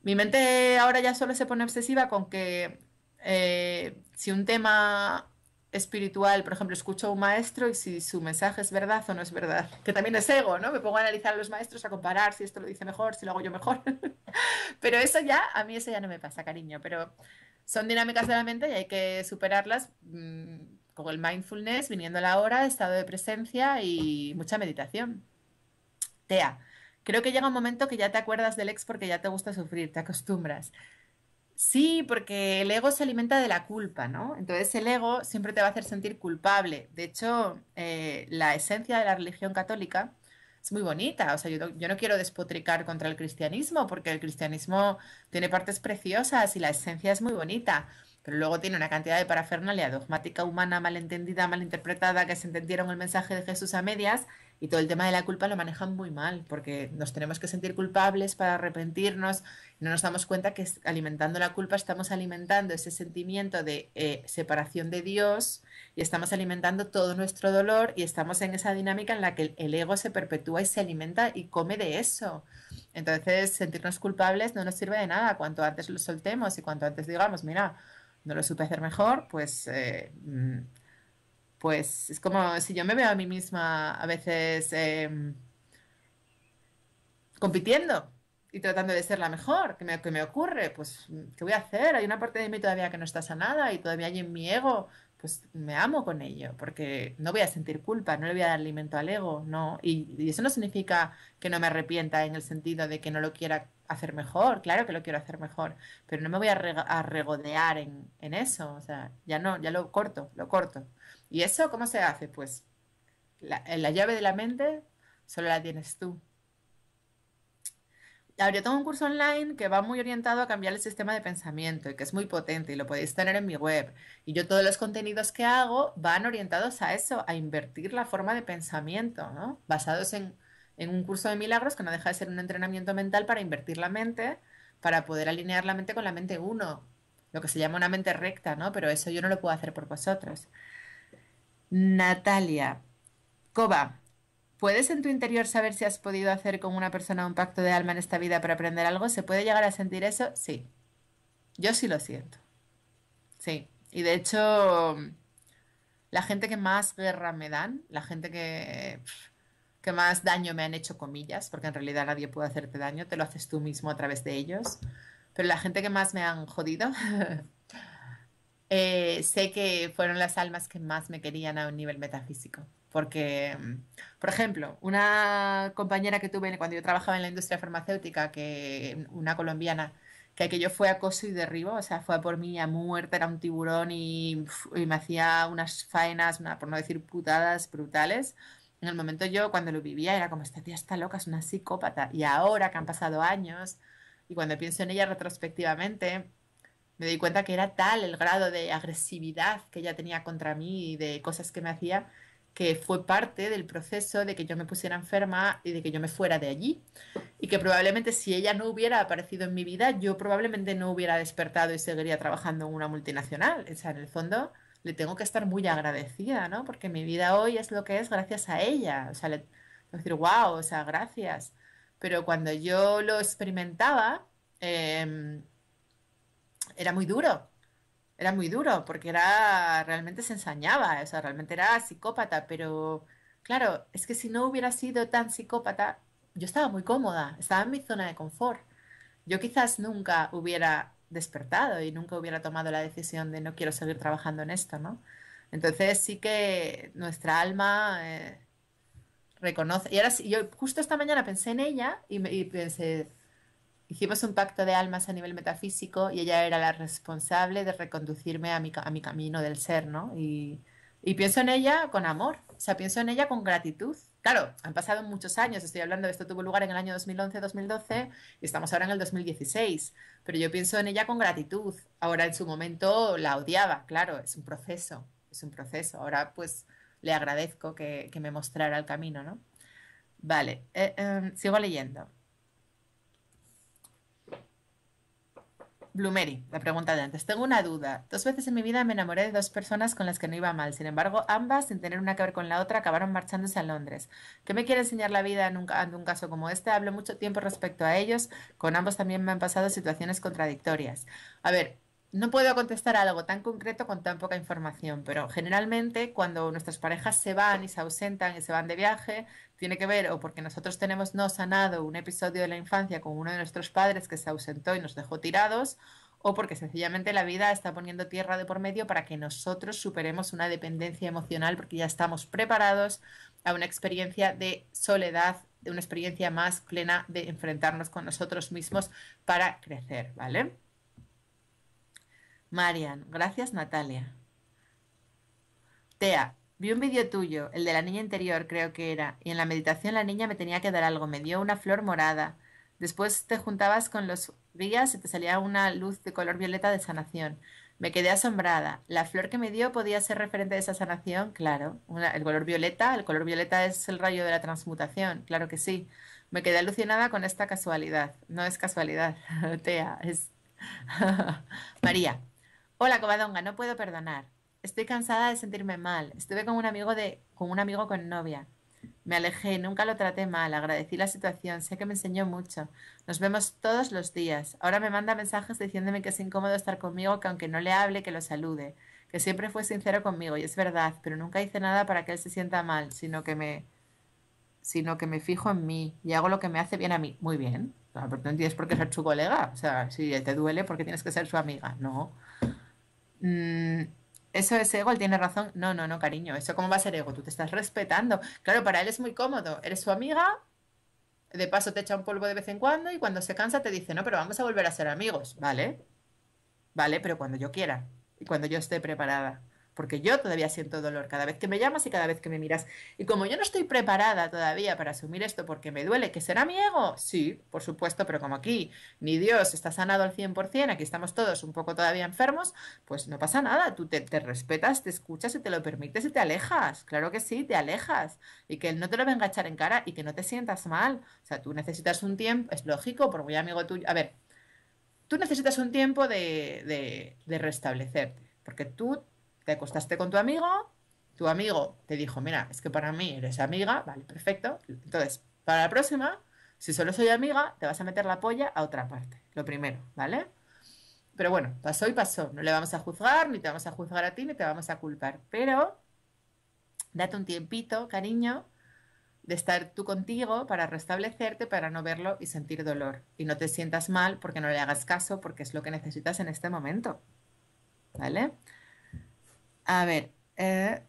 Mi mente ahora ya solo se pone obsesiva con que eh, si un tema espiritual, por ejemplo, escucho a un maestro y si su mensaje es verdad o no es verdad, que también es ego, ¿no? Me pongo a analizar a los maestros, a comparar si esto lo dice mejor, si lo hago yo mejor. pero eso ya, a mí eso ya no me pasa, cariño, pero son dinámicas de la mente y hay que superarlas mmm, con el mindfulness, viniendo a la hora, estado de presencia y mucha meditación. Tea. Creo que llega un momento que ya te acuerdas del ex porque ya te gusta sufrir, te acostumbras. Sí, porque el ego se alimenta de la culpa, ¿no? Entonces el ego siempre te va a hacer sentir culpable. De hecho, eh, la esencia de la religión católica es muy bonita. O sea, yo, yo, no quiero despotricar contra el cristianismo porque el cristianismo tiene partes preciosas y la esencia es muy bonita. Pero luego tiene una cantidad de parafernalia dogmática humana malentendida, malinterpretada, que se entendieron el mensaje de Jesús a medias Y todo el tema de la culpa lo manejan muy mal, porque nos tenemos que sentir culpables para arrepentirnos. No nos damos cuenta que alimentando la culpa estamos alimentando ese sentimiento de eh, separación de Dios y estamos alimentando todo nuestro dolor y estamos en esa dinámica en la que el ego se perpetúa y se alimenta y come de eso. Entonces, sentirnos culpables no nos sirve de nada. Cuanto antes lo soltemos y cuanto antes digamos, mira, no lo supe hacer mejor, pues... Eh, mm, pues es como si yo me veo a mí misma a veces em, compitiendo y tratando de ser la mejor, ¿qué me, me ocurre? Pues, ¿qué voy a hacer? Hay una parte de mí todavía que no está sanada y todavía hay en mi ego, pues me amo con ello, porque no voy a sentir culpa, no le voy a dar alimento al ego, no. Y eso no significa que no me arrepienta en el sentido de que no lo quiera hacer mejor, claro que lo quiero hacer mejor, pero no me voy a, regodear en, en, eso, o sea, ya no, ya lo corto, lo corto. ¿Y eso cómo se hace? Pues la, la llave de la mente solo la tienes tú. Ahora, yo tengo un curso online que va muy orientado a cambiar el sistema de pensamiento y que es muy potente y lo podéis tener en mi web. Y yo todos los contenidos que hago van orientados a eso, a invertir la forma de pensamiento, ¿no? Basados en, en un curso de milagros que no deja de ser un entrenamiento mental para invertir la mente, para poder alinear la mente con la mente uno, lo que se llama una mente recta, ¿no? Pero eso yo no lo puedo hacer por vosotros. Natalia, Coba, ¿puedes en tu interior saber si has podido hacer con una persona un pacto de alma en esta vida para aprender algo? ¿Se puede llegar a sentir eso? Sí. Yo sí lo siento. Sí. Y de hecho, la gente que más guerra me dan, la gente que, que más daño me han hecho, comillas, porque en realidad nadie puede hacerte daño, te lo haces tú mismo a través de ellos. Pero la gente que más me han jodido Eh, sé que fueron las almas que más me querían a un nivel metafísico. Porque, mm, por ejemplo, una compañera que tuve cuando yo trabajaba en la industria farmacéutica, que una colombiana, que aquello fue acoso y derribo, o sea, fue por mí a muerte, era un tiburón y, me hacía unas faenas, por no decir putadas brutales. En el momento yo, cuando lo vivía, era como, esta tía está loca, es una psicópata. Y ahora que han pasado años, y cuando pienso en ella retrospectivamente, me di cuenta que era tal el grado de agresividad que ella tenía contra mí y de cosas que me hacía que fue parte del proceso de que yo me pusiera enferma y de que yo me fuera de allí. Y que probablemente si ella no hubiera aparecido en mi vida, yo probablemente no hubiera despertado y seguiría trabajando en una multinacional. O sea, en el fondo le tengo que estar muy agradecida, ¿no? Porque mi vida hoy es lo que es gracias a ella. O sea, le decir, wow, o sea, gracias. Pero cuando yo lo experimentaba, eh, era muy duro. Era muy duro porque era realmente se ensañaba, o sea, realmente era psicópata, pero claro, es que si no hubiera sido tan psicópata, yo estaba muy cómoda, estaba en mi zona de confort. Yo quizás nunca hubiera despertado y nunca hubiera tomado la decisión de no quiero seguir trabajando en esto, ¿no? Entonces sí que nuestra alma eh, reconoce. Y ahora sí, yo justo esta mañana pensé en ella y, me, y pensé, hicimos un pacto de almas a nivel metafísico y ella era la responsable de reconducirme a mi, a mi camino del ser, ¿no? Y, y, pienso en ella con amor, o sea, pienso en ella con gratitud. Claro, han pasado muchos años, estoy hablando de esto tuvo lugar en el año 2011-2012 y estamos ahora en el 2016, pero yo pienso en ella con gratitud. Ahora en su momento la odiaba, claro, es un proceso, es un proceso. Ahora pues le agradezco que, que me mostrara el camino, ¿no? Vale, eh, eh, sigo leyendo. Blumeri, la pregunta de antes. Tengo una duda. Dos veces en mi vida me enamoré de dos personas con las que no iba mal. Sin embargo, ambas, sin tener una que ver con la otra, acabaron marchándose a Londres. ¿Qué me quiere enseñar la vida en un caso como este? Hablo mucho tiempo respecto a ellos. Con ambos también me han pasado situaciones contradictorias. A ver, no puedo contestar algo tan concreto con tan poca información, pero generalmente cuando nuestras parejas se van y se ausentan y se van de viaje, tiene que ver o porque nosotros tenemos no sanado un episodio de la infancia con uno de nuestros padres que se ausentó y nos dejó tirados, o porque sencillamente la vida está poniendo tierra de por medio para que nosotros superemos una dependencia emocional porque ya estamos preparados a una experiencia de soledad, de una experiencia más plena de enfrentarnos con nosotros mismos para crecer, ¿vale? Marian, gracias Natalia. Tea, vi un vídeo tuyo, el de la niña interior creo que era, y en la meditación la niña me tenía que dar algo, me dio una flor morada. Después te juntabas con los guías y te salía una luz de color violeta de sanación. Me quedé asombrada. La flor que me dio podía ser referente de esa sanación, claro. el color violeta, el color violeta es el rayo de la transmutación, claro que sí. Me quedé alucinada con esta casualidad. No es casualidad, Tea, es María. Hola, Covadonga, no puedo perdonar. Estoy cansada de sentirme mal. Estuve con un amigo de con un amigo con novia. Me alejé, nunca lo traté mal, agradecí la situación, sé que me enseñó mucho. Nos vemos todos los días. Ahora me manda mensajes diciéndome que es incómodo estar conmigo, que aunque no le hable, que lo salude, que siempre fue sincero conmigo, y es verdad, pero nunca hice nada para que él se sienta mal, sino que me sino que me fijo en mí y hago lo que me hace bien a mí. Muy bien. pero no tienes por qué ser su colega. O sea, si te duele, porque tienes que ser su amiga? No. Mm, ¿Eso es ego? ¿Él tiene razón? No, no, no, cariño. ¿Eso cómo va a ser ego? Tú te estás respetando. Claro, para él es muy cómodo. Eres su amiga, de paso te echa un polvo de vez en cuando y cuando se cansa te dice, no, pero vamos a volver a ser amigos. Vale, vale, pero cuando yo quiera y cuando yo esté preparada porque yo todavía siento dolor cada vez que me llamas y cada vez que me miras. Y como yo no estoy preparada todavía para asumir esto porque me duele, ¿que será mi ego? Sí, por supuesto, pero como aquí ni Dios está sanado al 100%, aquí estamos todos un poco todavía enfermos, pues no pasa nada, tú te, respetas, te escuchas y te lo permites y te alejas. Claro que sí, te alejas. Y que él no te lo venga a echar en cara y que no te sientas mal. O sea, tú necesitas un tiempo, es lógico, por muy amigo tuyo. A ver, tú necesitas un tiempo de, de, de restablecerte, porque tú te acostaste con tu amigo, tu amigo te dijo, mira, es que para mí eres amiga, vale, perfecto. Entonces, para la próxima, si solo soy amiga, te vas a meter la polla a otra parte, lo primero, ¿vale? Pero bueno, pasó y pasó. No le vamos a juzgar, ni te vamos a juzgar a ti, ni te vamos a culpar. Pero date un tiempito, cariño, de estar tú contigo para restablecerte, para no verlo y sentir dolor. Y no te sientas mal porque no le hagas caso, porque es lo que necesitas en este momento. ¿Vale? A ver, eh,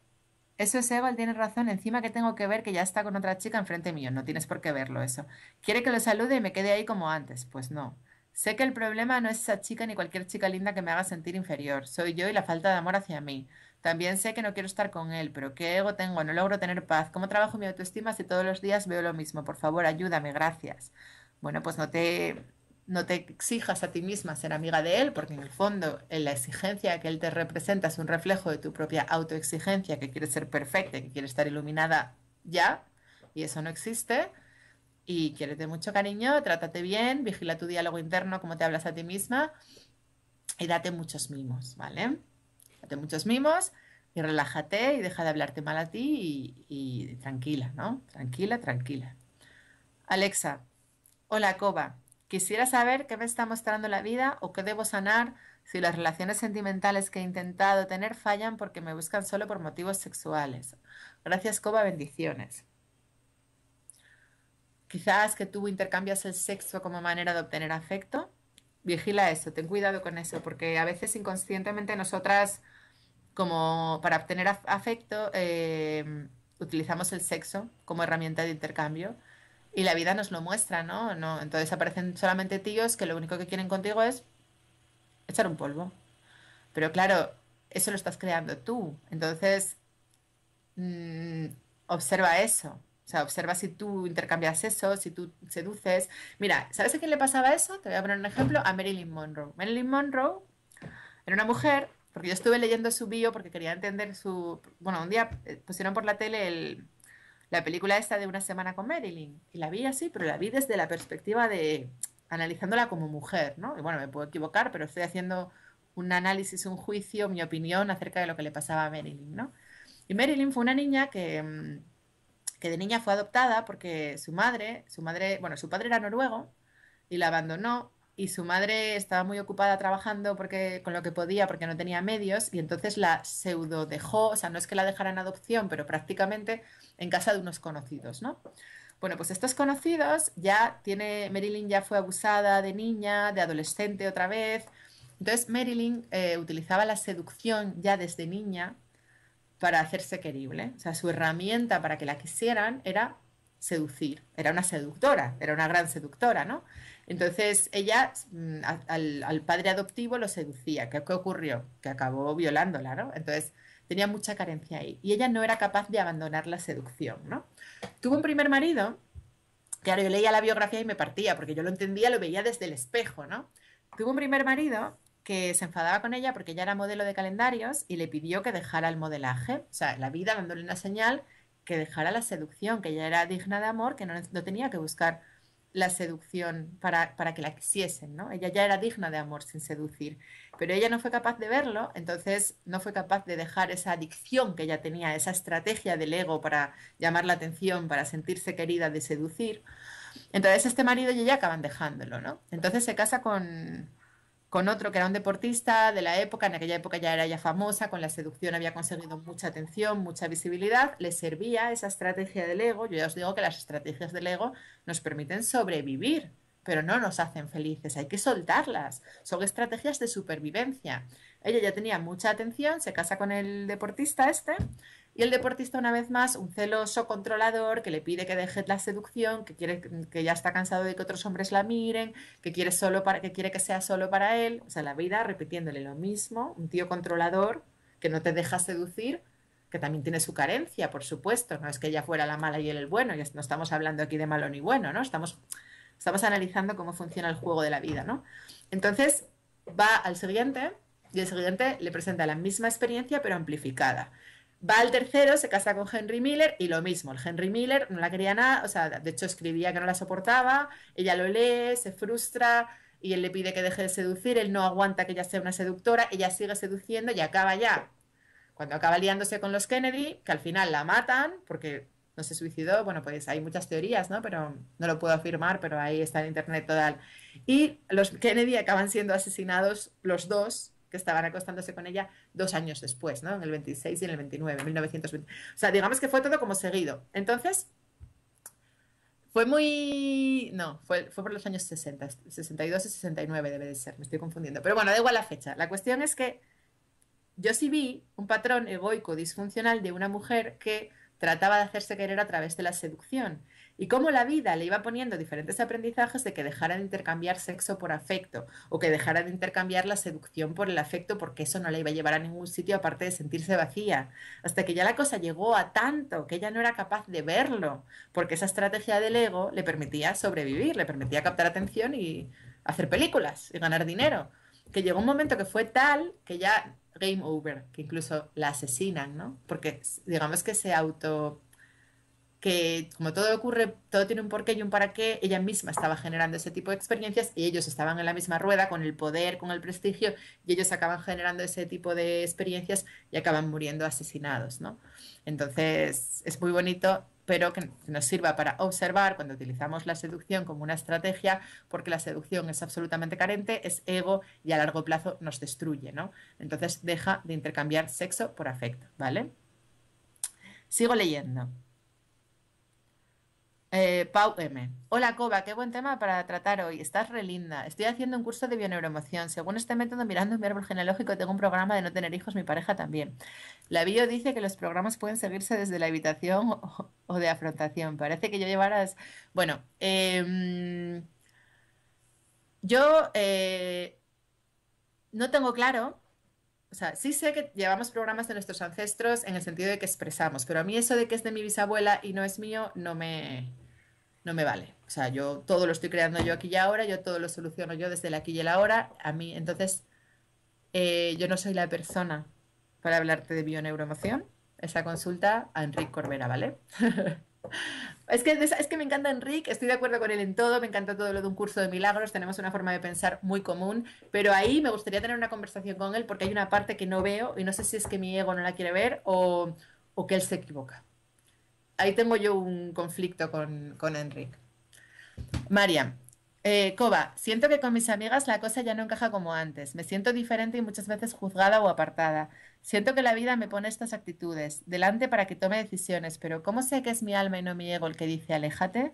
eso es Eva, él tiene razón. Encima que tengo que ver que ya está con otra chica enfrente mío. No tienes por qué verlo eso. Quiere que lo salude y me quede ahí como antes. Pues no. Sé que el problema no es esa chica ni cualquier chica linda que me haga sentir inferior. Soy yo y la falta de amor hacia mí. También sé que no quiero estar con él, pero qué ego tengo, no logro tener paz. ¿Cómo trabajo mi autoestima si todos los días veo lo mismo? Por favor, ayúdame, gracias. Bueno, pues no te no te exijas a ti misma ser amiga de él, porque en el fondo en la exigencia que él te representa es un reflejo de tu propia autoexigencia, que quiere ser perfecta, que quiere estar iluminada ya, y eso no existe. Y quiérete mucho cariño, trátate bien, vigila tu diálogo interno, como te hablas a ti misma, y date muchos mimos, ¿vale? Date muchos mimos y relájate y deja de hablarte mal a ti y, y tranquila, ¿no? Tranquila, tranquila. Alexa, hola Coba, Quisiera saber qué me está mostrando la vida o qué debo sanar si las relaciones sentimentales que he intentado tener fallan porque me buscan solo por motivos sexuales. Gracias, Coba, bendiciones. Quizás que tú intercambias el sexo como manera de obtener afecto. Vigila eso, ten cuidado con eso, porque a veces inconscientemente nosotras, como para obtener afecto, eh, utilizamos el sexo como herramienta de intercambio y la vida nos lo muestra, ¿no? ¿no? Entonces aparecen solamente tíos que lo único que quieren contigo es echar un polvo. Pero claro, eso lo estás creando tú. Entonces, mm, observa eso. O sea, observa si tú intercambias eso, si tú seduces. Mira, ¿sabes a quién le pasaba eso? Te voy a poner un ejemplo, a Marilyn Monroe. Marilyn Monroe era una mujer, porque yo estuve leyendo su bio porque quería entender su... Bueno, un día eh, pusieron por la tele el, la película esta de Una semana con Marilyn. Y la vi así, pero la vi desde la perspectiva de analizándola como mujer, ¿no? Y bueno, me puedo equivocar, pero estoy haciendo un análisis, un juicio, mi opinión acerca de lo que le pasaba a Marilyn, ¿no? Y Marilyn fue una niña que, mm, que de niña fue adoptada porque su madre, su madre, bueno, su padre era noruego y la abandonó y su madre estaba muy ocupada trabajando porque, con lo que podía porque no tenía medios y entonces la pseudo dejó, o sea, no es que la dejara en adopción, pero prácticamente en casa de unos conocidos, ¿no? Bueno, pues estos conocidos ya tiene, Marilyn ya fue abusada de niña, de adolescente otra vez. Entonces Marilyn eh, utilizaba la seducción ya desde niña para hacerse querible. O sea, su herramienta para que la quisieran era seducir. Era una seductora, era una gran seductora, ¿no? Entonces ella mm, al, padre adoptivo lo seducía. ¿Qué, ocurrió? Que acabó violándola, ¿no? Entonces tenía mucha carencia ahí. Y ella no era capaz de abandonar la seducción, ¿no? Tuvo un primer marido, claro, yo leía la biografía y me partía, porque yo lo entendía, lo veía desde el espejo, ¿no? Tuvo un primer marido que se enfadaba con ella porque ella era modelo de calendarios y le pidió que dejara el modelaje. O sea, la vida dándole una señal que dejara la seducción, que ella era digna de amor, que no, no tenía que buscar la seducción para, para, que la quisiesen, ¿no? Ella ya era digna de amor sin seducir, pero ella no fue capaz de verlo, entonces no fue capaz de dejar esa adicción que ella tenía, esa estrategia del ego para llamar la atención, para sentirse querida de seducir. Entonces este marido y ella acaban dejándolo, ¿no? Entonces se casa con, con otro que era un deportista de la época, en aquella época ya era ya famosa, con la seducción había conseguido mucha atención, mucha visibilidad, le servía esa estrategia del ego. Yo ya os digo que las estrategias del ego nos permiten sobrevivir, pero no nos hacen felices, hay que soltarlas. Son estrategias de supervivencia. Ella ya tenía mucha atención, se casa con el deportista este y el deportista, una vez más, un celoso controlador que le pide que deje la seducción, que, quiere, que ya está cansado de que otros hombres la miren, que quiere, solo para, que quiere que sea solo para él. O sea, la vida repitiéndole lo mismo. Un tío controlador que no te deja seducir, que también tiene su carencia, por supuesto. No es que ella fuera la mala y él el bueno. Ya no estamos hablando aquí de malo ni bueno, ¿no? Estamos, estamos analizando cómo funciona el juego de la vida, ¿no? Entonces, va al siguiente y el siguiente le presenta la misma experiencia, pero amplificada. Va al tercero, se casa con Henry Miller y lo mismo, el Henry Miller no la quería nada, o sea, de hecho escribía que no la soportaba, ella lo lee, se frustra y él le pide que deje de seducir, él no aguanta que ella sea una seductora, ella sigue seduciendo y acaba ya. Cuando acaba liándose con los Kennedy, que al final la matan porque no se suicidó, bueno, pues hay muchas teorías, ¿no? Pero no lo puedo afirmar, pero ahí está en internet total. Y los Kennedy acaban siendo asesinados los dos que estaban acostándose con ella dos años después, ¿no? En el 26 y en el 29, 1920. O sea, digamos que fue todo como seguido. Entonces, fue muy... No, fue, fue por los años 60, 62 y 69 debe de ser, me estoy confundiendo. Pero bueno, da igual la fecha. La cuestión es que yo sí vi un patrón egoico disfuncional de una mujer que trataba de hacerse querer a través de la seducción y cómo la vida le iba poniendo diferentes aprendizajes de que dejara de intercambiar sexo por afecto o que dejara de intercambiar la seducción por el afecto porque eso no la iba a llevar a ningún sitio aparte de sentirse vacía, hasta que ya la cosa llegó a tanto que ella no era capaz de verlo, porque esa estrategia del ego le permitía sobrevivir, le permitía captar atención y hacer películas y ganar dinero, que llegó un momento que fue tal que ya game over, que incluso la asesinan, ¿no? Porque digamos que se auto que como todo ocurre, todo tiene un porqué y un para qué, ella misma estaba generando ese tipo de experiencias y ellos estaban en la misma rueda con el poder, con el prestigio, y ellos acaban generando ese tipo de experiencias y acaban muriendo asesinados, ¿no? Entonces, es muy bonito, pero que nos sirva para observar cuando utilizamos la seducción como una estrategia, porque la seducción es absolutamente carente, es ego y a largo plazo nos destruye, ¿no? Entonces, deja de intercambiar sexo por afecto, ¿vale? Sigo leyendo. Eh, Pau M. Hola, Coba, qué buen tema para tratar hoy. Estás re linda. Estoy haciendo un curso de bioneuroemoción. Según este método, mirando mi árbol genealógico, tengo un programa de no tener hijos, mi pareja también. La bio dice que los programas pueden seguirse desde la habitación o, de afrontación. Parece que yo llevaras. Bueno, em, yo eh, no tengo claro o sea, sí sé que llevamos programas de nuestros ancestros en el sentido de que expresamos, pero a mí eso de que es de mi bisabuela y no es mío no me, no me vale. O sea, yo todo lo estoy creando yo aquí y ahora, yo todo lo soluciono yo desde el aquí y el ahora. A mí, entonces, eh, yo no soy la persona para hablarte de bioneuroemoción. Esa consulta a Enrique Corbera, ¿vale? Es que, es que me encanta Enrique, estoy de acuerdo con él en todo, me encanta todo lo de un curso de milagros, tenemos una forma de pensar muy común, pero ahí me gustaría tener una conversación con él porque hay una parte que no veo y no sé si es que mi ego no la quiere ver o, que él se equivoca. Ahí tengo yo un conflicto con, con Enrique. Mariam, eh, Coba, siento que con mis amigas la cosa ya no encaja como antes. Me siento diferente y muchas veces juzgada o apartada. Siento que la vida me pone estas actitudes delante para que tome decisiones, pero ¿cómo sé que es mi alma y no mi ego el que dice aléjate?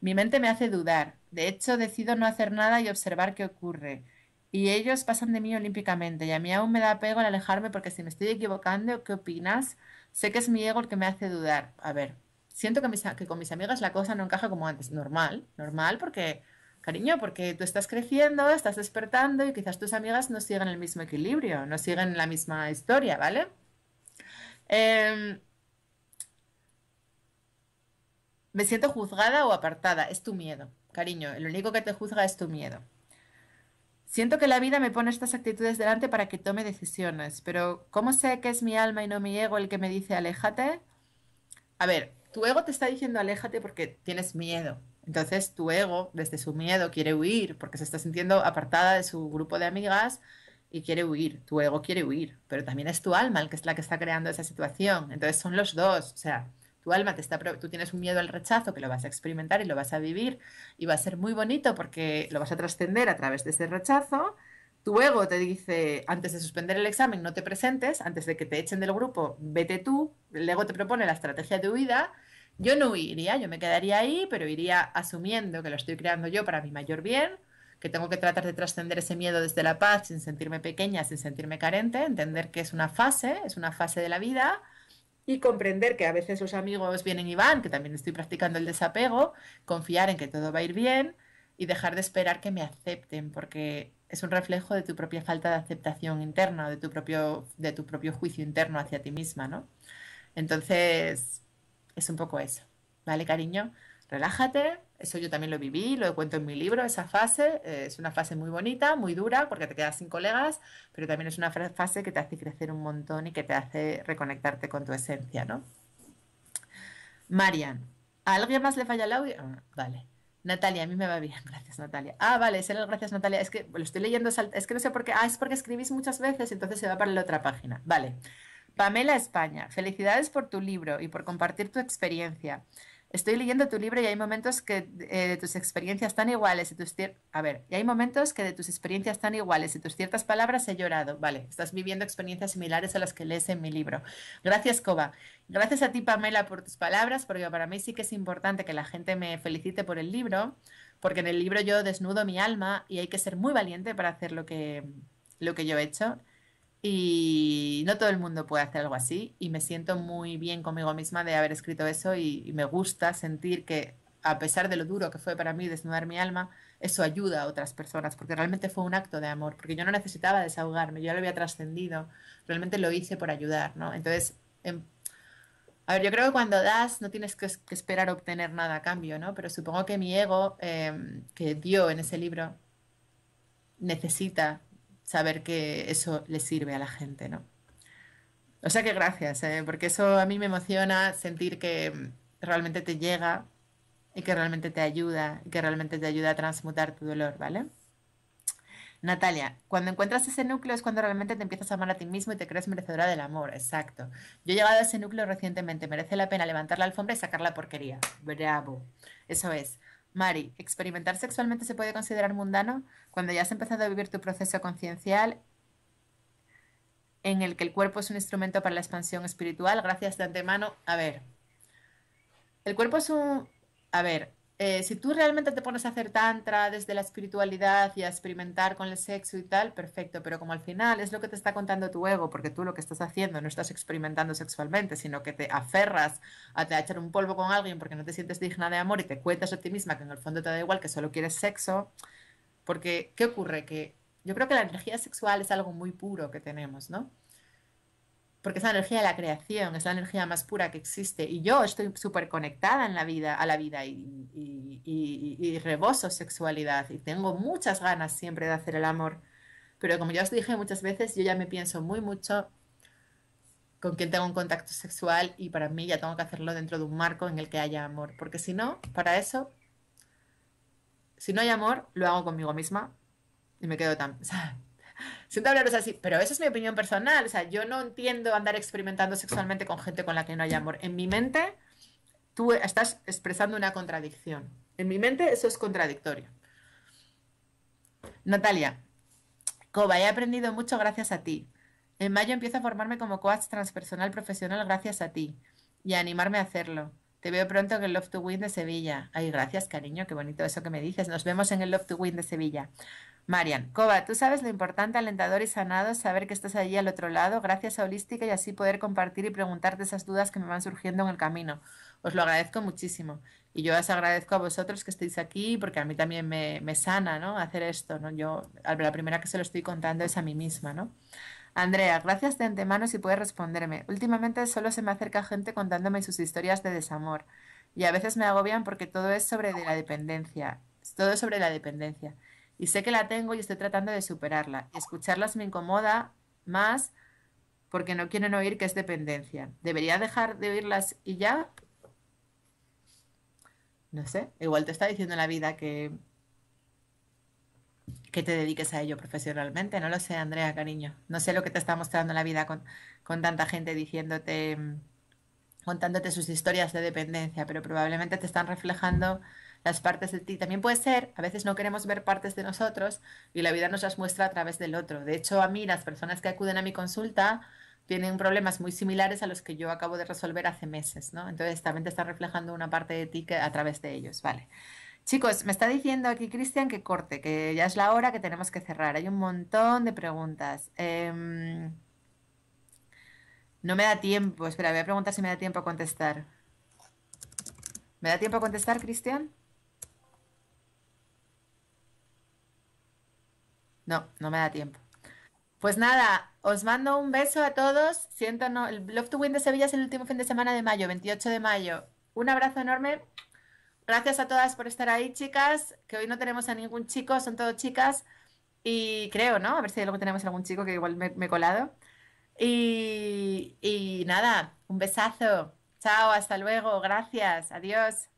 Mi mente me hace dudar. De hecho, decido no hacer nada y observar qué ocurre. Y ellos pasan de mí olímpicamente y a mí aún me da apego al alejarme porque si me estoy equivocando, ¿qué opinas? Sé que es mi ego el que me hace dudar. A ver, siento que, que con mis amigas la cosa no encaja como antes. Normal, normal porque Cariño, porque tú estás creciendo, estás despertando y quizás tus amigas no sigan el mismo equilibrio, no siguen la misma historia, ¿vale? Em, me siento juzgada o apartada, es tu miedo, cariño, lo único que te juzga es tu miedo. Siento que la vida me pone estas actitudes delante para que tome decisiones, pero ¿cómo sé que es mi alma y no mi ego el que me dice aléjate? A ver, tu ego te está diciendo aléjate porque tienes miedo. Entonces tu ego, desde su miedo, quiere huir porque se está sintiendo apartada de su grupo de amigas y quiere huir. Tu ego quiere huir, pero también es tu alma el que es la que está creando esa situación. Entonces son los dos. O sea, tu alma te está, tú tienes un miedo al rechazo que lo vas a experimentar y lo vas a vivir y va a ser muy bonito porque lo vas a trascender a través de ese rechazo. Tu ego te dice, antes de suspender el examen, no te presentes, antes de que te echen del grupo, vete tú. El ego te propone la estrategia de huida. Yo no huiría, yo me quedaría ahí, pero iría asumiendo que lo estoy creando yo para mi mayor bien, que tengo que tratar de trascender ese miedo desde la paz sin sentirme pequeña, sin sentirme carente, entender que es una fase, es una fase de la vida y comprender que a veces los amigos vienen y van, que también estoy practicando el desapego, confiar en que todo va a ir bien y dejar de esperar que me acepten, porque es un reflejo de tu propia falta de aceptación interna, de tu propio, de tu propio juicio interno hacia ti misma, ¿no? Entonces, es un poco eso, ¿vale, cariño? Relájate, eso yo también lo viví, lo cuento en mi libro, esa fase. Eh, es una fase muy bonita, muy dura, porque te quedas sin colegas, pero también es una fase que te hace crecer un montón y que te hace reconectarte con tu esencia, ¿no? Marian, ¿a alguien más le falla el audio? Ah, vale. Natalia, a mí me va bien, gracias Natalia. Ah, vale, es el gracias Natalia, es que lo estoy leyendo, es que no sé por qué, ah, es porque escribís muchas veces, entonces se va para la otra página. Vale. Pamela España, felicidades por tu libro y por compartir tu experiencia. Estoy leyendo tu libro y hay momentos que eh, de tus experiencias tan iguales y tus a ver, y hay momentos que de tus experiencias tan iguales y tus ciertas palabras he llorado. Vale, estás viviendo experiencias similares a las que lees en mi libro. Gracias, Coba. Gracias a ti, Pamela, por tus palabras, porque para mí sí que es importante que la gente me felicite por el libro, porque en el libro yo desnudo mi alma y hay que ser muy valiente para hacer lo que, lo que yo he hecho. Y no todo el mundo puede hacer algo así y me siento muy bien conmigo misma de haber escrito eso y, me gusta sentir que a pesar de lo duro que fue para mí desnudar mi alma, eso ayuda a otras personas, porque realmente fue un acto de amor, porque yo no necesitaba desahogarme, yo lo había trascendido, realmente lo hice por ayudar, ¿no? Entonces, em, a ver, yo creo que cuando das no tienes que, esperar obtener nada a cambio, ¿no? Pero supongo que mi ego, em, que dio en ese libro, necesita saber que eso le sirve a la gente, ¿no? O sea que gracias, ¿eh? porque eso a mí me emociona sentir que realmente te llega y que realmente te ayuda, y que realmente te ayuda a transmutar tu dolor, ¿vale? Natalia, cuando encuentras ese núcleo es cuando realmente te empiezas a amar a ti mismo y te crees merecedora del amor, exacto. Yo he llegado a ese núcleo recientemente, merece la pena levantar la alfombra y sacar la porquería. Bravo, eso es. Mari, ¿experimentar sexualmente se puede considerar mundano cuando ya has empezado a vivir tu proceso conciencial en el que el cuerpo es un instrumento para la expansión espiritual? Gracias de antemano. A ver, el cuerpo es un... A ver, eh, si tú realmente te pones a hacer tantra desde la espiritualidad y a experimentar con el sexo y tal, perfecto, pero como al final es lo que te está contando tu ego, porque tú lo que estás haciendo no estás experimentando sexualmente, sino que te aferras a, te echar un polvo con alguien porque no te sientes digna de amor y te cuentas a ti misma que en el fondo te da igual, que solo quieres sexo, porque ¿qué ocurre? Que yo creo que la energía sexual es algo muy puro que tenemos, ¿no? Porque es la energía de la creación, es la energía más pura que existe. Y yo estoy súper conectada en la vida, a la vida y, y, reboso sexualidad y tengo muchas ganas siempre de hacer el amor. Pero como ya os dije muchas veces, yo ya me pienso muy mucho con quien tengo un contacto sexual y para mí ya tengo que hacerlo dentro de un marco en el que haya amor. Porque si no, para eso, si no hay amor, lo hago conmigo misma y me quedo tan... siento hablaros así, pero esa es mi opinión personal. O sea, yo no entiendo andar experimentando sexualmente con gente con la que no hay amor. En mi mente, tú estás expresando una contradicción. En mi mente, eso es contradictorio. Natalia, Coba, he aprendido mucho gracias a ti. En mayo empiezo a formarme como coach transpersonal profesional gracias a ti y a animarme a hacerlo. Te veo pronto en el Love to Win de Sevilla. Ay, gracias, cariño, qué bonito eso que me dices. Nos vemos en el Love to Win de Sevilla. Marian, Coba, tú sabes lo importante, alentador y sanado saber que estás allí al otro lado, gracias a Holística y así poder compartir y preguntarte esas dudas que me van surgiendo en el camino. Os lo agradezco muchísimo. Y yo os agradezco a vosotros que estéis aquí porque a mí también me, sana, ¿no? Hacer esto, ¿no? Yo, la primera que se lo estoy contando es a mí misma, ¿no? Andrea, gracias de antemano si puedes responderme. Últimamente solo se me acerca gente contándome sus historias de desamor y a veces me agobian porque todo es sobre la dependencia. Todo es sobre la dependencia. Y sé que la tengo y estoy tratando de superarla. Escucharlas me incomoda más porque no quieren oír que es dependencia. ¿Debería dejar de oírlas y ya? No sé, igual te está diciendo la vida que, que te dediques a ello profesionalmente. No lo sé, Andrea, cariño. No sé lo que te está mostrando la vida con, con tanta gente diciéndote, contándote sus historias de dependencia, pero probablemente te están reflejando las partes de ti. También puede ser, a veces no queremos ver partes de nosotros y la vida nos las muestra a través del otro. De hecho, a mí las personas que acuden a mi consulta tienen problemas muy similares a los que yo acabo de resolver hace meses, ¿no? Entonces también te está reflejando una parte de ti a través de ellos, ¿vale? Chicos, me está diciendo aquí Cristian que corte, que ya es la hora que tenemos que cerrar. Hay un montón de preguntas. Em, no me da tiempo. Espera, voy a preguntar si me da tiempo a contestar. ¿Me da tiempo a contestar, Cristian? No, no me da tiempo. Pues nada, os mando un beso a todos. Siento, no, el Love to Win de Sevilla es el último fin de semana de mayo, 28 de mayo. Un abrazo enorme. Gracias a todas por estar ahí, chicas. Que hoy no tenemos a ningún chico, son todos chicas. Y creo, ¿no? A ver si luego tenemos algún chico que igual me, he colado. Y, y nada, un besazo. Chao, hasta luego. Gracias. Adiós.